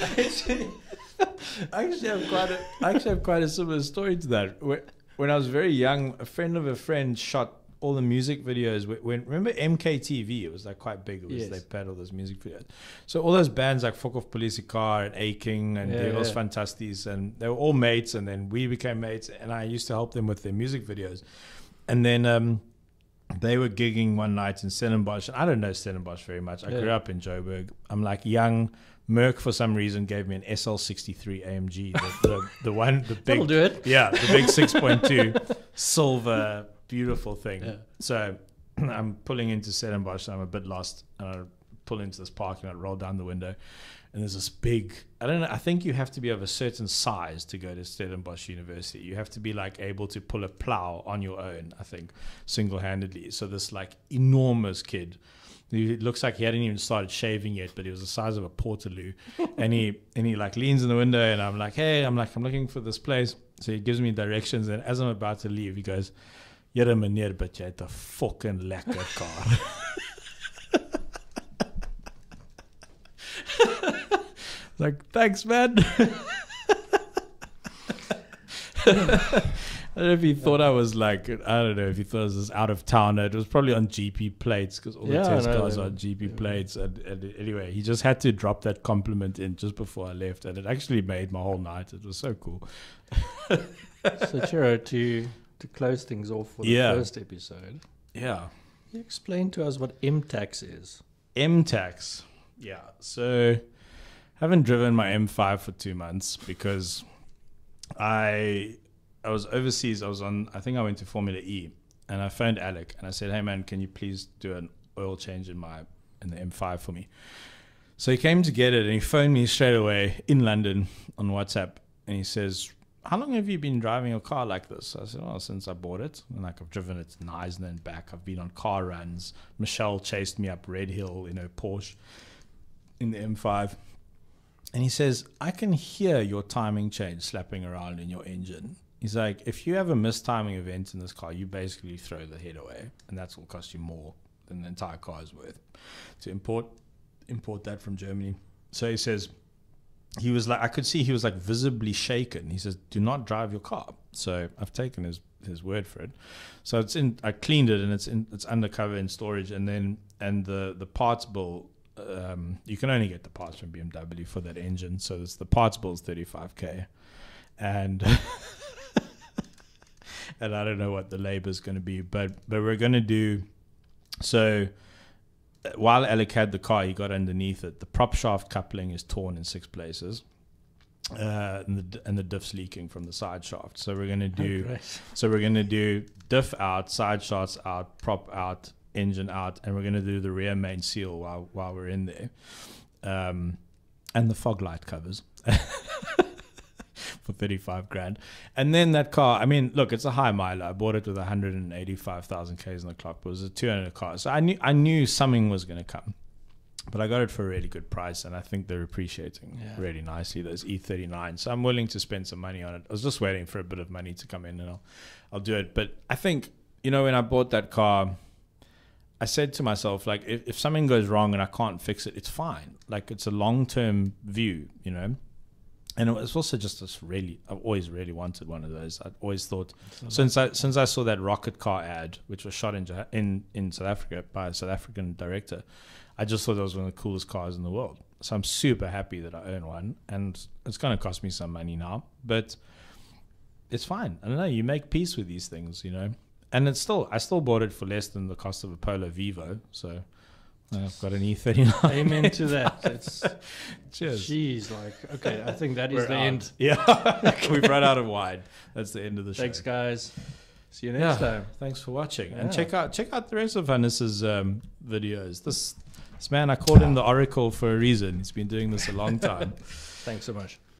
S1: I actually have quite a I actually have quite a similar story to that. When, when I was very young, a friend of a friend shot all the music videos. When, when remember MKTV, it was like quite big. It was
S2: Yes.
S1: they played all those music videos. So all those bands like Fokofpolisiekar and A King and
S2: Yeah,
S1: Devils
S2: yeah.
S1: Fantasties, and they were all mates. And then we became mates, and I used to help them with their music videos. And then um, they were gigging one night in Stellenbosch. And I don't know Stellenbosch very much. I
S2: Yeah.
S1: grew up in Joburg. I'm like young. Merc, for some reason, gave me an SL63 AMG, the, the, the one, the
S2: That'll
S1: big,
S2: do it.
S1: yeah, the big 6.2 silver, beautiful thing.
S2: Yeah.
S1: So I'm pulling into Stellenbosch. I'm a bit lost, and I pull into this parking lot, roll down the window, and there's this big. I don't know. I think you have to be of a certain size to go to Stellenbosch University. You have to be like able to pull a plow on your own. I think single-handedly. So this like enormous kid. He looks like he hadn't even started shaving yet, but he was the size of a portaloo. and he and he like leans in the window, and I'm like, hey, I'm like, I'm looking for this place. So he gives me directions, and as I'm about to leave, he goes, "Jere meneer, but jy het 'n fucking lekker car." like, thanks, man. I don't know if he thought I was like, I don't know if he thought I was out of town. It was probably on GP plates because all
S2: Yeah,
S1: the test cars are on GP
S2: Yeah.
S1: plates. And, and anyway, he just had to drop that compliment in just before I left. And it actually made my whole night. It was so cool.
S2: so, Ciro, to, to close things off for the
S1: Yeah.
S2: first episode,
S1: Yeah.
S2: you explain to us what M-Tax is.
S1: M tax. Yeah. So haven't driven my M5 for two months because I I was overseas. I was on I think I went to Formula E and I phoned Alec and I said, Hey man, can you please do an oil change in my in the M5 for me? So he came to get it and he phoned me straight away in London on WhatsApp and he says, How long have you been driving your car like this? I said, Oh, since I bought it. And like I've driven it Knysna and back. I've been on car runs. Michelle chased me up Red Hill in her Porsche in the M5. And he says, I can hear your timing chain slapping around in your engine. He's like, if you have a mistiming event in this car, you basically throw the head away, and that's will cost you more than the entire car is worth to import import that from Germany. So he says, he was like, I could see he was like visibly shaken. He says, "Do not drive your car." So I've taken his his word for it. So it's in. I cleaned it and it's in. It's undercover in storage, and then and the the parts bill. Um, you can only get the parts from BMW for that engine. So it's the parts bill is thirty five k, and and I don't know what the labor is going to be, but but we're going to do so while Alec had the car, he got underneath it. The prop shaft coupling is torn in six places, uh, and the and the diff's leaking from the side shaft. So we're gonna do.
S2: Oh.
S1: So we're gonna do diff out, side shafts out, prop out, engine out, and we're gonna do the rear main seal while while we're in there, um, and the fog light covers. For 35 grand. And then that car, I mean, look, it's a high miler. I bought it with 185,000 Ks on the clock, but it was a 200 car. So I knew, I knew something was going to come. But I got it for a really good price, and I think they're appreciating
S2: Yeah.
S1: really nicely. Those E39, so I'm willing to spend some money on it. I was just waiting for a bit of money to come in, and I'll, I'll do it. But I think you know when I bought that car, I said to myself like, if, if something goes wrong and I can't fix it, it's fine. Like it's a long term view, you know. And it was also just this really, I've always really wanted one of those. I'd always thought since I since I saw that rocket car ad, which was shot in in in South Africa by a South African director, I just thought that was one of the coolest cars in the world. So I'm super happy that I own one, and it's going to cost me some money now, but it's fine. I don't know. You make peace with these things, you know. And it's still, I still bought it for less than the cost of a Polo Vivo. So I've got an E39.
S2: Amen to that. It's,
S1: Cheers.
S2: Jeez, like okay, I think that is
S1: We're
S2: the
S1: out.
S2: end.
S1: Yeah, we've run out of wine. That's the end of the show.
S2: Thanks, guys. See you next
S1: Yeah.
S2: time.
S1: Thanks for watching, and check out check out the rest of Hannes's um, videos. This this man, I called him the Oracle for a reason. He's been doing this a long time.
S2: Thanks so much.